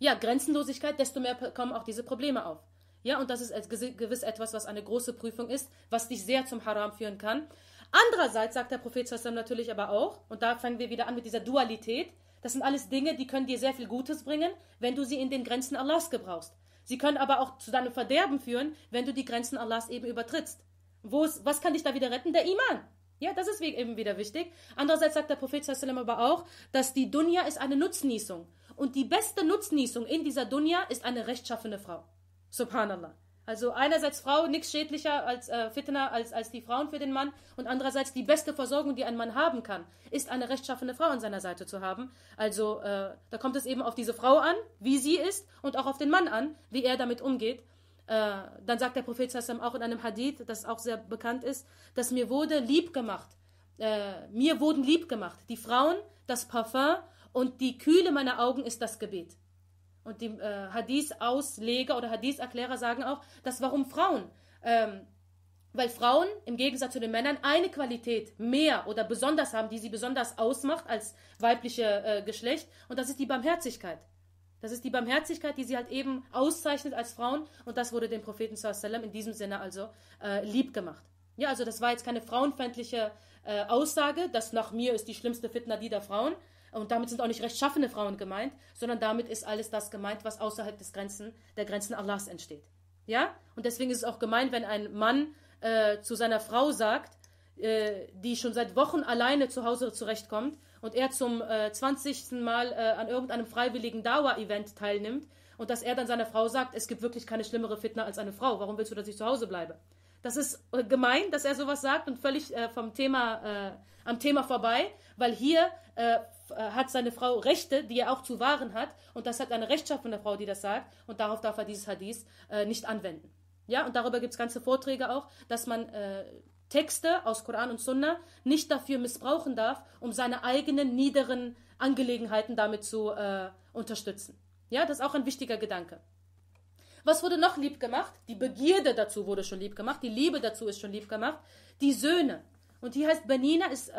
ja, Grenzenlosigkeit, desto mehr kommen auch diese Probleme auf. Ja, und das ist gewiss etwas, was eine große Prüfung ist, was dich sehr zum Haram führen kann. Andererseits sagt der Prophet Sassam natürlich aber auch, und da fangen wir wieder an mit dieser Dualität, das sind alles Dinge, die können dir sehr viel Gutes bringen, wenn du sie in den Grenzen Allahs gebrauchst. Sie können aber auch zu deinem Verderben führen, wenn du die Grenzen Allahs eben übertrittst. Wo ist, was kann dich da wieder retten? Der Iman. Ja, das ist eben wieder wichtig. Andererseits sagt der Prophet Sassam aber auch, dass die Dunya ist eine Nutznießung. Und die beste Nutznießung in dieser Dunya ist eine rechtschaffene Frau. Subhanallah. Also einerseits Frau nichts schädlicher als äh, Fitna als, als die Frauen für den Mann und andererseits die beste Versorgung, die ein Mann haben kann, ist eine rechtschaffene Frau an seiner Seite zu haben. Also äh, da kommt es eben auf diese Frau an, wie sie ist und auch auf den Mann an, wie er damit umgeht. Äh, dann sagt der Prophet Sassam auch in einem Hadith, das auch sehr bekannt ist, dass mir wurde lieb gemacht. Äh, mir wurden lieb gemacht. Die Frauen, das Parfum und die Kühle meiner Augen ist das Gebet. Und die äh, Hadith-Ausleger oder Hadith-Erklärer sagen auch, dass warum Frauen, ähm, weil Frauen im Gegensatz zu den Männern eine Qualität mehr oder besonders haben, die sie besonders ausmacht als weibliche äh, Geschlecht, und das ist die Barmherzigkeit. Das ist die Barmherzigkeit, die sie halt eben auszeichnet als Frauen, und das wurde dem Propheten sallam in diesem Sinne also äh, lieb gemacht. Ja, also das war jetzt keine frauenfeindliche äh, Aussage, dass nach mir ist die schlimmste Fitna die der Frauen, und damit sind auch nicht rechtschaffene Frauen gemeint, sondern damit ist alles das gemeint, was außerhalb des Grenzen, der Grenzen Allahs entsteht. Ja? Und deswegen ist es auch gemeint, wenn ein Mann äh, zu seiner Frau sagt, äh, die schon seit Wochen alleine zu Hause zurechtkommt und er zum äh, 20. Mal äh, an irgendeinem freiwilligen Dauer-Event teilnimmt und dass er dann seiner Frau sagt, es gibt wirklich keine schlimmere Fitna als eine Frau, warum willst du, dass ich zu Hause bleibe? Das ist äh, gemein, dass er sowas sagt und völlig äh, vom Thema, am Thema vorbei, weil hier äh, hat seine Frau Rechte, die er auch zu wahren hat. Und das hat eine rechtschaffene Frau, die das sagt. Und darauf darf er dieses Hadith äh, nicht anwenden. Ja, und darüber gibt es ganze Vorträge auch, dass man äh, Texte aus Koran und Sunna nicht dafür missbrauchen darf, um seine eigenen niederen Angelegenheiten damit zu äh, unterstützen. Ja, das ist auch ein wichtiger Gedanke. Was wurde noch lieb gemacht? Die Begierde dazu wurde schon lieb gemacht, die Liebe dazu ist schon lieb gemacht. Die Söhne. Und hier heißt Benina ist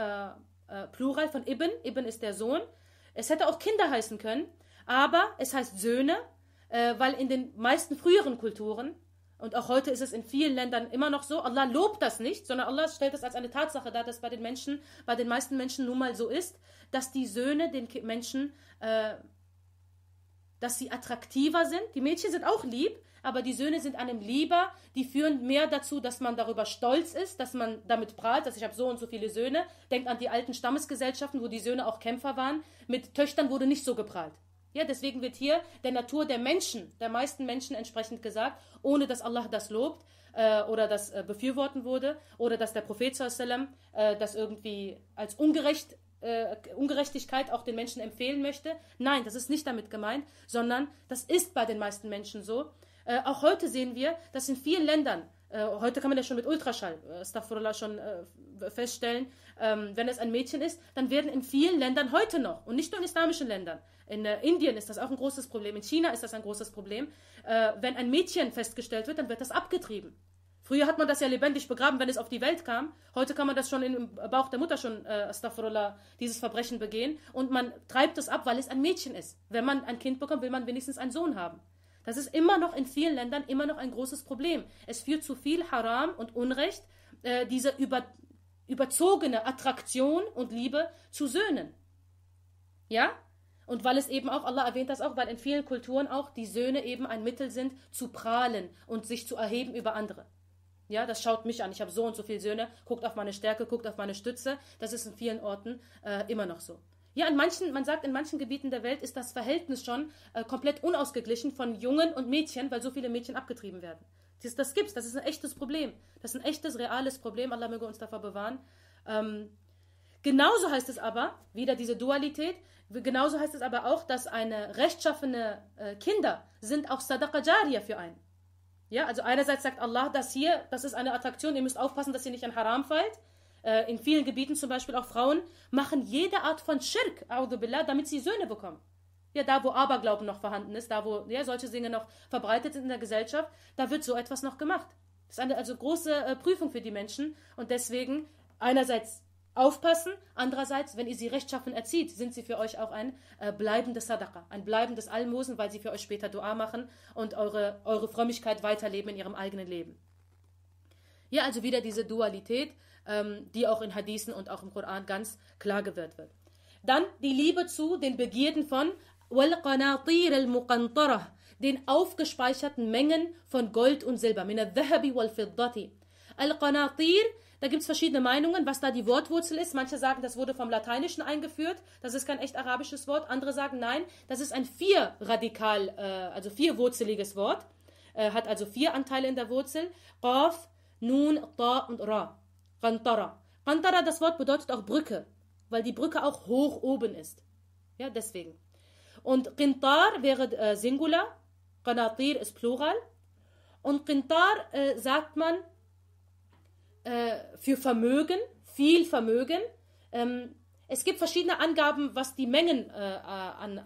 äh, Plural von Ibn. Ibn ist der Sohn. Es hätte auch Kinder heißen können, aber es heißt Söhne, äh, weil in den meisten früheren Kulturen und auch heute ist es in vielen Ländern immer noch so. Allah lobt das nicht, sondern Allah stellt es als eine Tatsache dar, dass bei den Menschen, bei den meisten Menschen nun mal so ist, dass die Söhne den Menschen, äh, dass sie attraktiver sind. Die Mädchen sind auch lieb, aber die Söhne sind einem lieber. Die führen mehr dazu, dass man darüber stolz ist, dass man damit prahlt, dass ich habe so und so viele Söhne. Denkt an die alten Stammesgesellschaften, wo die Söhne auch Kämpfer waren. Mit Töchtern wurde nicht so geprahlt. Ja, deswegen wird hier der Natur der Menschen, der meisten Menschen entsprechend gesagt, ohne dass Allah das lobt äh, oder das äh, befürworten wurde oder dass der Prophet sallam, äh, das irgendwie als ungerecht, äh, Ungerechtigkeit auch den Menschen empfehlen möchte. Nein, das ist nicht damit gemeint, sondern das ist bei den meisten Menschen so. Äh, auch heute sehen wir, dass in vielen Ländern äh, heute kann man ja schon mit Ultraschall, äh, schon äh, feststellen, ähm, wenn es ein Mädchen ist, dann werden in vielen Ländern heute noch, und nicht nur in islamischen Ländern, in äh, Indien ist das auch ein großes Problem, in China ist das ein großes Problem, äh, wenn ein Mädchen festgestellt wird, dann wird das abgetrieben. Früher hat man das ja lebendig begraben, wenn es auf die Welt kam. Heute kann man das schon im Bauch der Mutter schon, äh, Astaghfirullah, dieses Verbrechen begehen. Und man treibt es ab, weil es ein Mädchen ist. Wenn man ein Kind bekommt, will man wenigstens einen Sohn haben. Das ist immer noch in vielen Ländern immer noch ein großes Problem. Es führt zu viel Haram und Unrecht, äh, diese über, überzogene Attraktion und Liebe zu Söhnen. Ja? Und weil es eben auch, Allah erwähnt das auch, weil in vielen Kulturen auch die Söhne eben ein Mittel sind, zu prahlen und sich zu erheben über andere. Ja, das schaut mich an. Ich habe so und so viele Söhne, guckt auf meine Stärke, guckt auf meine Stütze. Das ist in vielen Orten äh, immer noch so. Ja, in manchen, man sagt, in manchen Gebieten der Welt ist das Verhältnis schon äh, komplett unausgeglichen von Jungen und Mädchen, weil so viele Mädchen abgetrieben werden. Das, das gibt's, das ist ein echtes Problem. Das ist ein echtes, reales Problem. Allah möge uns davor bewahren. Ähm, genauso heißt es aber, wieder diese Dualität, genauso heißt es aber auch, dass eine rechtschaffene äh, Kinder sind auch Sadaqa Jariyah für einen. Ja, also einerseits sagt Allah, das hier, das ist eine Attraktion, ihr müsst aufpassen, dass ihr nicht an Haram fallt. Äh, in vielen Gebieten zum Beispiel auch Frauen machen jede Art von Schirk, billah, damit sie Söhne bekommen. Ja, da wo Aberglauben noch vorhanden ist, da wo ja, solche Dinge noch verbreitet sind in der Gesellschaft, da wird so etwas noch gemacht. Das ist eine also große äh, Prüfung für die Menschen und deswegen einerseits aufpassen. Andererseits, wenn ihr sie rechtschaffen erzieht, sind sie für euch auch ein äh, bleibendes Sadaqa, ein bleibendes Almosen, weil sie für euch später Dua machen und eure, eure Frömmigkeit weiterleben in ihrem eigenen Leben. Ja, also wieder diese Dualität, ähm, die auch in Hadithen und auch im Koran ganz klar gewirrt wird. Dann die Liebe zu den Begierden von den aufgespeicherten Mengen von Gold und Silber. Al-Qanatir da gibt es verschiedene Meinungen, was da die Wortwurzel ist. Manche sagen, das wurde vom Lateinischen eingeführt. Das ist kein echt arabisches Wort. Andere sagen, nein, das ist ein vier radikal, äh, also vierwurzeliges Wort. Äh, hat also vier Anteile in der Wurzel. Qaf, Nun, Ta und Ra. Qantara. Qantara, das Wort bedeutet auch Brücke, weil die Brücke auch hoch oben ist. Ja, deswegen. Und Qintar wäre äh, Singular, Qanatir ist Plural. Und Qintar äh, sagt man äh, für Vermögen, viel Vermögen. Ähm, es gibt verschiedene Angaben, was die Mengenangabe äh, an,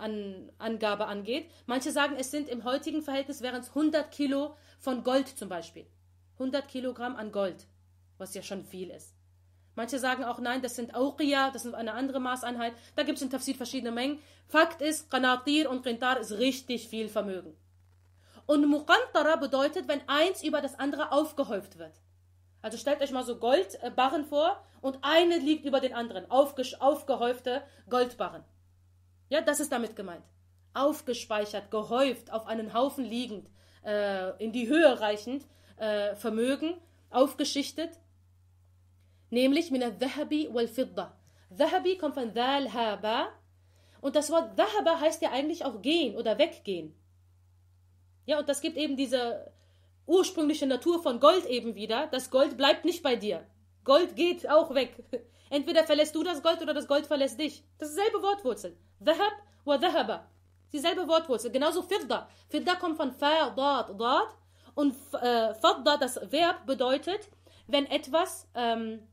an, angeht. Manche sagen, es sind im heutigen Verhältnis wären es 100 Kilo von Gold zum Beispiel. 100 Kilogramm an Gold, was ja schon viel ist. Manche sagen auch, nein, das sind Auqiya, das ist eine andere Maßeinheit. Da gibt es in Tafsir verschiedene Mengen. Fakt ist, Qanatir und Qintar ist richtig viel Vermögen. Und Muqantara bedeutet, wenn eins über das andere aufgehäuft wird. Also stellt euch mal so Goldbarren vor und eine liegt über den anderen. aufgehäufte Goldbarren. Ja, das ist damit gemeint. Aufgespeichert, gehäuft, auf einen Haufen liegend, äh, in die Höhe reichend, äh, Vermögen, aufgeschichtet nämlich min al-Dhahabi wal-Fidda. Dhahabi kommt von Dhal Haba und das Wort Dhahaba heißt ja eigentlich auch gehen oder weggehen. Ja, und das gibt eben diese ursprüngliche Natur von Gold eben wieder. Das Gold bleibt nicht bei dir. Gold geht auch weg. [LAUGHS] Entweder verlässt du das Gold oder das Gold verlässt dich. Das ist dieselbe Wortwurzel. Dhahab wa dhahaba. Dieselbe Wortwurzel. Genauso Fidda. Fidda kommt von Fa, Dat. Und äh, Fadda, das Verb, bedeutet wenn etwas, ähm,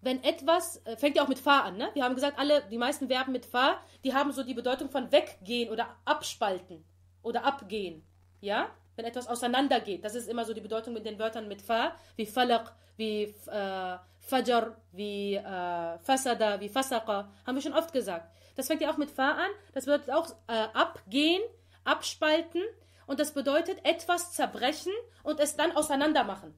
wenn etwas, äh, fängt ja auch mit Fa an, ne? Wir haben gesagt, alle, die meisten Verben mit Fa, die haben so die Bedeutung von weggehen oder abspalten oder abgehen. Ja? Wenn etwas auseinandergeht. Das ist immer so die Bedeutung mit den Wörtern mit Fa, wie Falaq, wie äh, Fajr, wie äh, Fasada, wie Fasaqa. Haben wir schon oft gesagt. Das fängt ja auch mit Fa an. Das bedeutet auch äh, abgehen, abspalten. Und das bedeutet etwas zerbrechen und es dann auseinander machen.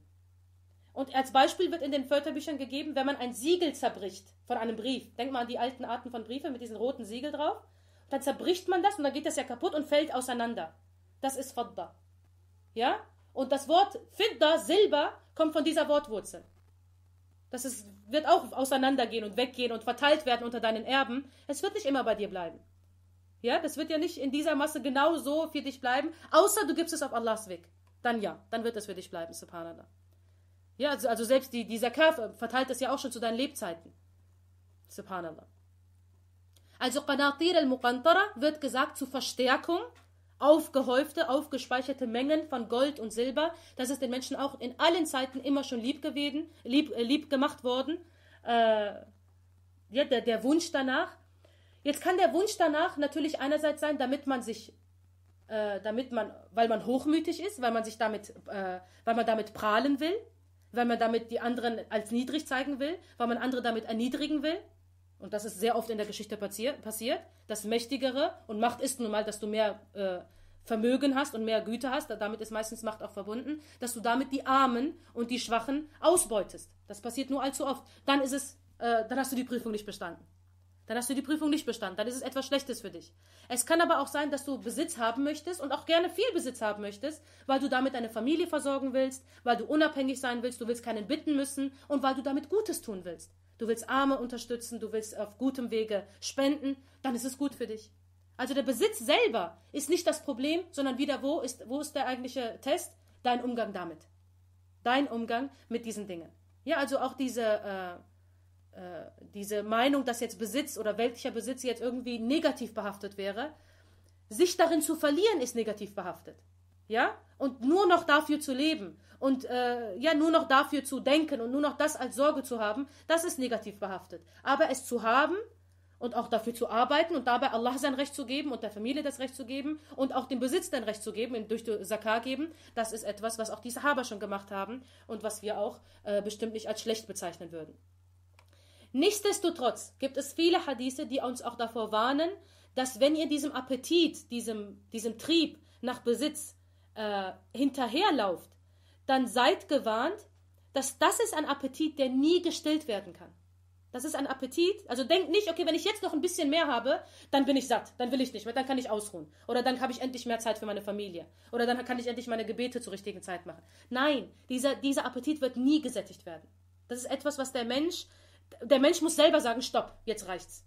Und als Beispiel wird in den Wörterbüchern gegeben, wenn man ein Siegel zerbricht von einem Brief. Denkt mal an die alten Arten von Briefe mit diesen roten Siegel drauf. Dann zerbricht man das und dann geht das ja kaputt und fällt auseinander. Das ist Fadda. Ja? Und das Wort Fidda, Silber, kommt von dieser Wortwurzel. Das ist, wird auch auseinandergehen und weggehen und verteilt werden unter deinen Erben. Es wird nicht immer bei dir bleiben. Ja, das wird ja nicht in dieser Masse genau so für dich bleiben, außer du gibst es auf Allahs Weg. Dann ja, dann wird es für dich bleiben, subhanallah. Ja, also, also selbst die, dieser Kafir verteilt das ja auch schon zu deinen Lebzeiten. Subhanallah. Also Qanatir al-Muqantara wird gesagt zur Verstärkung aufgehäufte, aufgespeicherte Mengen von Gold und Silber. Das ist den Menschen auch in allen Zeiten immer schon lieb gewesen, lieb, äh, lieb gemacht worden. Äh, ja, der, der Wunsch danach. Jetzt kann der Wunsch danach natürlich einerseits sein, damit man sich, äh, damit man, weil man hochmütig ist, weil man sich damit, äh, weil man damit prahlen will, weil man damit die anderen als niedrig zeigen will, weil man andere damit erniedrigen will. Und das ist sehr oft in der Geschichte passiert. Das Mächtigere, und Macht ist nun mal, dass du mehr äh, Vermögen hast und mehr Güter hast, damit ist meistens Macht auch verbunden, dass du damit die Armen und die Schwachen ausbeutest. Das passiert nur allzu oft. Dann ist es, äh, dann hast du die Prüfung nicht bestanden. Dann hast du die Prüfung nicht bestanden. Dann ist es etwas Schlechtes für dich. Es kann aber auch sein, dass du Besitz haben möchtest und auch gerne viel Besitz haben möchtest, weil du damit deine Familie versorgen willst, weil du unabhängig sein willst, du willst keinen bitten müssen und weil du damit Gutes tun willst du willst Arme unterstützen, du willst auf gutem Wege spenden, dann ist es gut für dich. Also der Besitz selber ist nicht das Problem, sondern wieder wo ist, wo ist der eigentliche Test? Dein Umgang damit. Dein Umgang mit diesen Dingen. Ja, also auch diese, äh, äh, diese Meinung, dass jetzt Besitz oder weltlicher Besitz jetzt irgendwie negativ behaftet wäre, sich darin zu verlieren, ist negativ behaftet. Ja? Und nur noch dafür zu leben und äh, ja, nur noch dafür zu denken und nur noch das als Sorge zu haben, das ist negativ behaftet. Aber es zu haben und auch dafür zu arbeiten und dabei Allah sein Recht zu geben und der Familie das Recht zu geben und auch dem Besitz dein Recht zu geben, durch Zakah geben, das ist etwas, was auch die Sahaba schon gemacht haben und was wir auch äh, bestimmt nicht als schlecht bezeichnen würden. Nichtsdestotrotz gibt es viele Hadithe, die uns auch davor warnen, dass wenn ihr diesem Appetit, diesem, diesem Trieb nach Besitz äh, hinterherlauft, dann seid gewarnt, dass das ist ein Appetit, der nie gestillt werden kann. Das ist ein Appetit. Also denkt nicht, okay, wenn ich jetzt noch ein bisschen mehr habe, dann bin ich satt, dann will ich nicht mehr, dann kann ich ausruhen. Oder dann habe ich endlich mehr Zeit für meine Familie. Oder dann kann ich endlich meine Gebete zur richtigen Zeit machen. Nein, dieser, dieser Appetit wird nie gesättigt werden. Das ist etwas, was der Mensch, der Mensch muss selber sagen, stopp, jetzt reicht's.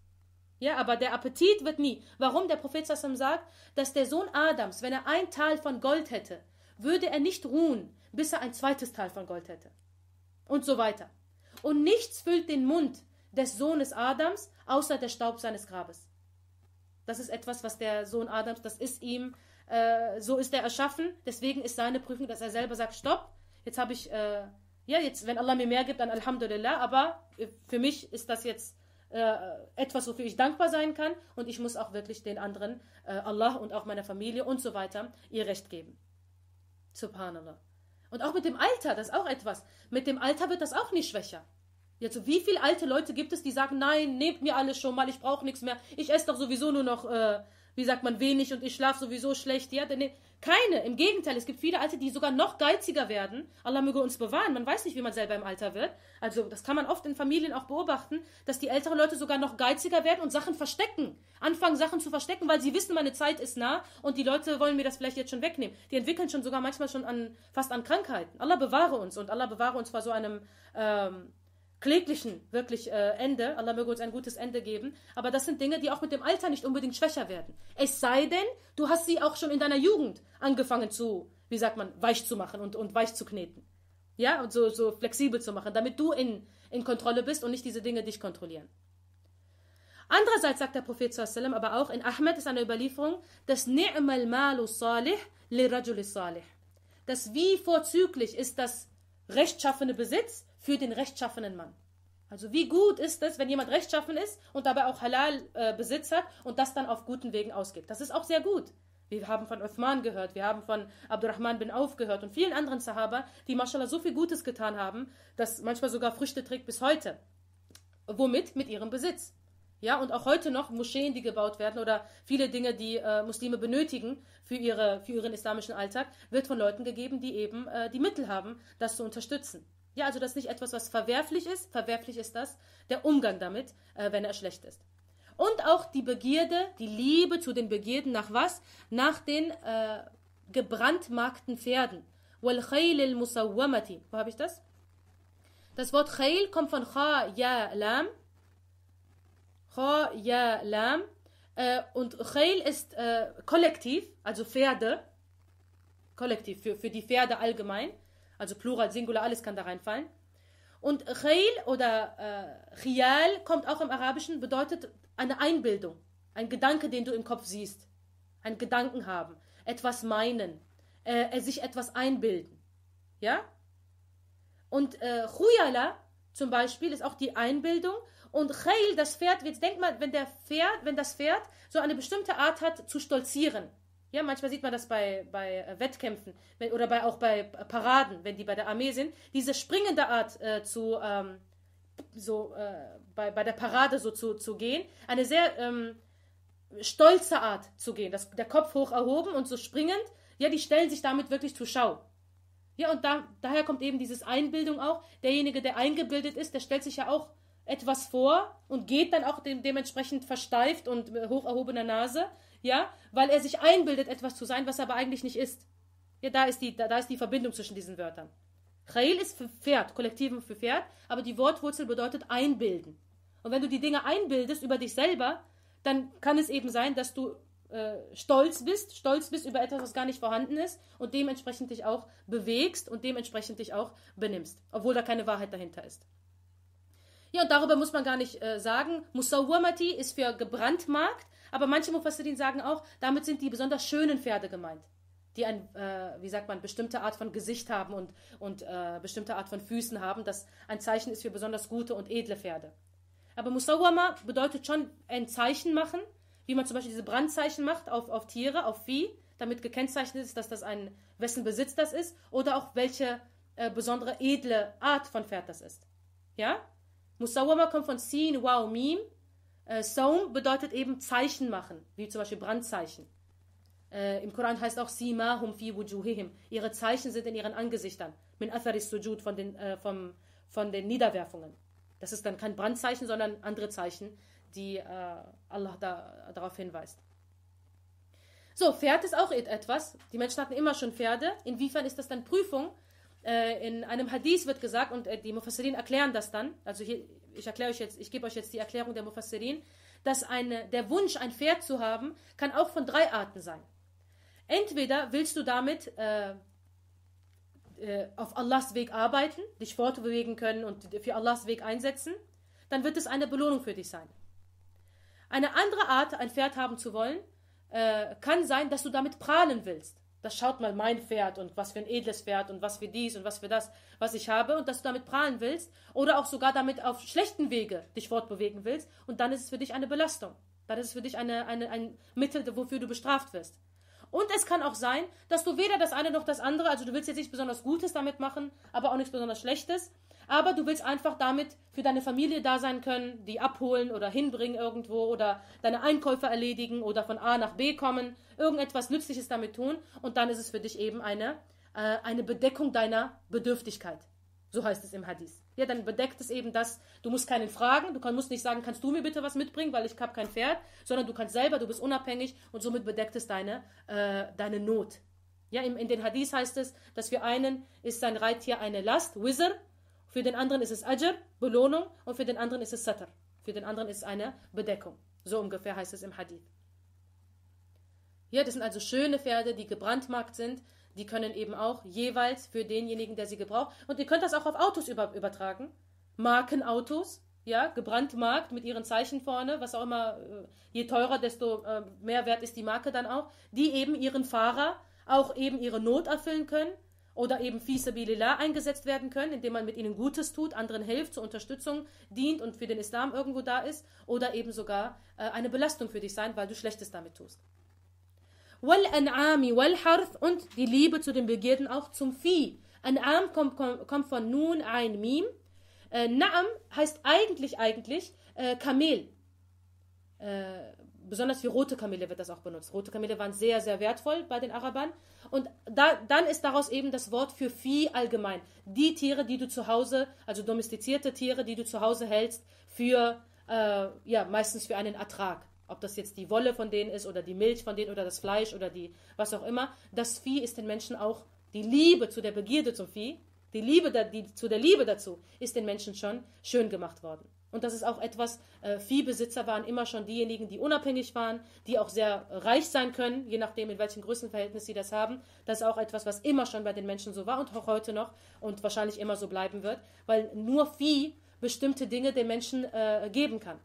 Ja, aber der Appetit wird nie. Warum der Prophet Sassam sagt, dass der Sohn Adams, wenn er ein Tal von Gold hätte, würde er nicht ruhen, bis er ein zweites Teil von Gold hätte. Und so weiter. Und nichts füllt den Mund des Sohnes Adams, außer der Staub seines Grabes. Das ist etwas, was der Sohn Adams, das ist ihm, äh, so ist er erschaffen. Deswegen ist seine Prüfung, dass er selber sagt, stopp, jetzt habe ich, äh, ja, jetzt, wenn Allah mir mehr gibt, dann Alhamdulillah, aber für mich ist das jetzt äh, etwas, wofür ich dankbar sein kann und ich muss auch wirklich den anderen, äh, Allah und auch meiner Familie und so weiter, ihr Recht geben. Subhanallah. Und auch mit dem Alter, das ist auch etwas. Mit dem Alter wird das auch nicht schwächer. Jetzt, wie viele alte Leute gibt es, die sagen, nein, nehmt mir alles schon mal, ich brauche nichts mehr. Ich esse doch sowieso nur noch, äh, wie sagt man, wenig und ich schlafe sowieso schlecht. Ja, denn, keine, im Gegenteil, es gibt viele Alte, die sogar noch geiziger werden. Allah möge uns bewahren, man weiß nicht, wie man selber im Alter wird. Also das kann man oft in Familien auch beobachten, dass die älteren Leute sogar noch geiziger werden und Sachen verstecken. Anfangen Sachen zu verstecken, weil sie wissen, meine Zeit ist nah und die Leute wollen mir das vielleicht jetzt schon wegnehmen. Die entwickeln schon sogar manchmal schon an, fast an Krankheiten. Allah bewahre uns und Allah bewahre uns vor so einem... Ähm, kläglichen wirklich äh, Ende. Allah möge uns ein gutes Ende geben. Aber das sind Dinge, die auch mit dem Alter nicht unbedingt schwächer werden. Es sei denn, du hast sie auch schon in deiner Jugend angefangen zu, wie sagt man, weich zu machen und, und weich zu kneten. Ja, und so, so flexibel zu machen, damit du in, in Kontrolle bist und nicht diese Dinge dich kontrollieren. Andererseits sagt der Prophet sallam, aber auch in Ahmed ist eine Überlieferung, dass ni'mal malu salih li salih. Das wie vorzüglich ist das rechtschaffene Besitz für den rechtschaffenen Mann. Also wie gut ist es, wenn jemand rechtschaffen ist und dabei auch Halal äh, Besitz hat und das dann auf guten Wegen ausgibt. Das ist auch sehr gut. Wir haben von Uthman gehört, wir haben von Abdurrahman bin Auf gehört und vielen anderen Sahaba, die mashallah so viel Gutes getan haben, dass manchmal sogar Früchte trägt bis heute. Womit? Mit ihrem Besitz. Ja, und auch heute noch Moscheen, die gebaut werden oder viele Dinge, die äh, Muslime benötigen für, ihre, für ihren islamischen Alltag, wird von Leuten gegeben, die eben äh, die Mittel haben, das zu unterstützen. Ja, also das ist nicht etwas, was verwerflich ist. Verwerflich ist das der Umgang damit, äh, wenn er schlecht ist. Und auch die Begierde, die Liebe zu den Begierden nach was? Nach den äh, gebrandmarkten Pferden. Khayl musawwamati. Wo habe ich das? Das Wort Khayl kommt von Kha, Ya, Lam. Kha, Ya, Lam. Äh, und Khayl ist äh, kollektiv, also Pferde. Kollektiv, für, für die Pferde allgemein. Also Plural, Singular, alles kann da reinfallen. Und Khayl oder äh, Khiyal kommt auch im Arabischen, bedeutet eine Einbildung, ein Gedanke, den du im Kopf siehst, ein Gedanken haben, etwas meinen, äh, sich etwas einbilden. Ja? Und äh, Khuyala zum Beispiel ist auch die Einbildung und Khayl, das Pferd, jetzt denk mal, wenn der Pferd, wenn das Pferd so eine bestimmte Art hat zu stolzieren. Ja, manchmal sieht man das bei, bei äh, Wettkämpfen wenn, oder bei, auch bei Paraden, wenn die bei der Armee sind. Diese springende Art äh, zu, ähm, so äh, bei, bei der Parade so zu, zu gehen. Eine sehr ähm, stolze Art zu gehen. Das, der Kopf hoch erhoben und so springend. Ja, die stellen sich damit wirklich zur Schau. Ja, und da, daher kommt eben dieses Einbildung auch. Derjenige, der eingebildet ist, der stellt sich ja auch etwas vor und geht dann auch dem, dementsprechend versteift und hoch erhobener Nase, ja, weil er sich einbildet, etwas zu sein, was er aber eigentlich nicht ist. Ja, da ist die, da, da ist die Verbindung zwischen diesen Wörtern. Chayil ist für Pferd, Kollektiven für Pferd, aber die Wortwurzel bedeutet einbilden. Und wenn du die Dinge einbildest über dich selber, dann kann es eben sein, dass du äh, stolz bist, stolz bist über etwas, was gar nicht vorhanden ist und dementsprechend dich auch bewegst und dementsprechend dich auch benimmst, obwohl da keine Wahrheit dahinter ist. Ja, und darüber muss man gar nicht äh, sagen. Musawwamati ist für gebrandmarkt, aber manche Mufassirin sagen auch, damit sind die besonders schönen Pferde gemeint die ein, äh, wie sagt man, bestimmte Art von Gesicht haben und, und äh, bestimmte Art von Füßen haben, das ein Zeichen ist für besonders gute und edle Pferde. Aber Musawwama bedeutet schon ein Zeichen machen, wie man zum Beispiel diese Brandzeichen macht auf, auf Tiere, auf Vieh, damit gekennzeichnet ist, dass das ein, wessen Besitz das ist, oder auch welche äh, besondere edle Art von Pferd das ist. Ja? Musawwama kommt von Sin, Wow, Mim. Äh, Saum bedeutet eben Zeichen machen, wie zum Beispiel Brandzeichen. Äh, Im Koran heißt auch Simahum fi wujuhihim. Ihre Zeichen sind in ihren Angesichtern. Min atharis sujud von den, äh, vom, von den Niederwerfungen. Das ist dann kein Brandzeichen, sondern andere Zeichen, die äh, Allah da, darauf hinweist. So, Pferd ist auch etwas. Die Menschen hatten immer schon Pferde. Inwiefern ist das dann Prüfung? Äh, in einem Hadith wird gesagt, und äh, die Mufassirin erklären das dann, also hier, ich erkläre euch jetzt, ich gebe euch jetzt die Erklärung der Mufassirin, dass eine, der Wunsch, ein Pferd zu haben, kann auch von drei Arten sein. Entweder willst du damit äh, äh, auf Allahs Weg arbeiten, dich fortbewegen können und für Allahs Weg einsetzen, dann wird es eine Belohnung für dich sein. Eine andere Art, ein Pferd haben zu wollen, äh, kann sein, dass du damit prahlen willst. Das schaut mal mein Pferd und was für ein edles Pferd und was für dies und was für das, was ich habe und dass du damit prahlen willst oder auch sogar damit auf schlechten Wege dich fortbewegen willst und dann ist es für dich eine Belastung. Dann ist es für dich eine, eine, ein Mittel, wofür du bestraft wirst. Und es kann auch sein, dass du weder das eine noch das andere, also du willst jetzt nichts besonders Gutes damit machen, aber auch nichts besonders Schlechtes, aber du willst einfach damit für deine Familie da sein können, die abholen oder hinbringen irgendwo oder deine Einkäufe erledigen oder von A nach B kommen, irgendetwas Nützliches damit tun und dann ist es für dich eben eine, äh, eine Bedeckung deiner Bedürftigkeit. So heißt es im Hadith. Ja, dann bedeckt es eben das, du musst keinen fragen, du musst nicht sagen, kannst du mir bitte was mitbringen, weil ich habe kein Pferd, sondern du kannst selber, du bist unabhängig und somit bedeckt es deine, äh, deine Not. Ja, in, in den Hadith heißt es, dass für einen ist sein Reittier eine Last, Wizard, für den anderen ist es Ajr, Belohnung, und für den anderen ist es Satar. Für den anderen ist es eine Bedeckung. So ungefähr heißt es im Hadith. Ja, das sind also schöne Pferde, die gebrandmarkt sind, die können eben auch jeweils für denjenigen, der sie gebraucht. Und ihr könnt das auch auf Autos über, übertragen. Markenautos, ja, gebrandmarkt mit ihren Zeichen vorne, was auch immer, äh, je teurer, desto äh, mehr wert ist die Marke dann auch, die eben ihren Fahrer auch eben ihre Not erfüllen können oder eben fi sabilillah eingesetzt werden können, indem man mit ihnen Gutes tut, anderen hilft, zur Unterstützung dient und für den Islam irgendwo da ist, oder eben sogar äh, eine Belastung für dich sein, weil du Schlechtes damit tust. Wal an'ami wal harth und die Liebe zu den Begierden auch zum Vieh. An'am kommt, kommt von Nun, ein Mim. Äh, Na'am heißt eigentlich, eigentlich äh, Kamel. Äh, besonders für rote Kamele wird das auch benutzt. Rote Kamele waren sehr, sehr wertvoll bei den Arabern. Und da, dann ist daraus eben das Wort für Vieh allgemein. Die Tiere, die du zu Hause, also domestizierte Tiere, die du zu Hause hältst, für, äh, ja, meistens für einen Ertrag. Ob das jetzt die Wolle von denen ist oder die Milch von denen oder das Fleisch oder die, was auch immer. Das Vieh ist den Menschen auch die Liebe zu der Begierde zum Vieh, die Liebe die, zu der Liebe dazu, ist den Menschen schon schön gemacht worden. Und das ist auch etwas, äh, Viehbesitzer waren immer schon diejenigen, die unabhängig waren, die auch sehr reich sein können, je nachdem, in welchem Größenverhältnis sie das haben. Das ist auch etwas, was immer schon bei den Menschen so war und auch heute noch und wahrscheinlich immer so bleiben wird, weil nur Vieh bestimmte Dinge den Menschen äh, geben kann.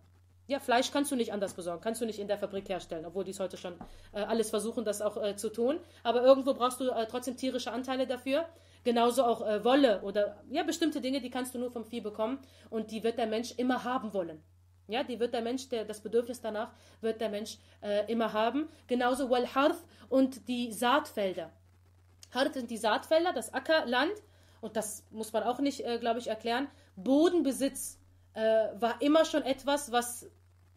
Ja, Fleisch kannst du nicht anders besorgen, kannst du nicht in der Fabrik herstellen, obwohl die es heute schon äh, alles versuchen, das auch äh, zu tun. Aber irgendwo brauchst du äh, trotzdem tierische Anteile dafür. Genauso auch äh, Wolle oder ja, bestimmte Dinge, die kannst du nur vom Vieh bekommen und die wird der Mensch immer haben wollen. Ja, die wird der Mensch, der, das Bedürfnis danach wird der Mensch äh, immer haben. Genauso Wal Harth und die Saatfelder. Harth sind die Saatfelder, das Ackerland und das muss man auch nicht, äh, glaube ich, erklären. Bodenbesitz äh, war immer schon etwas, was,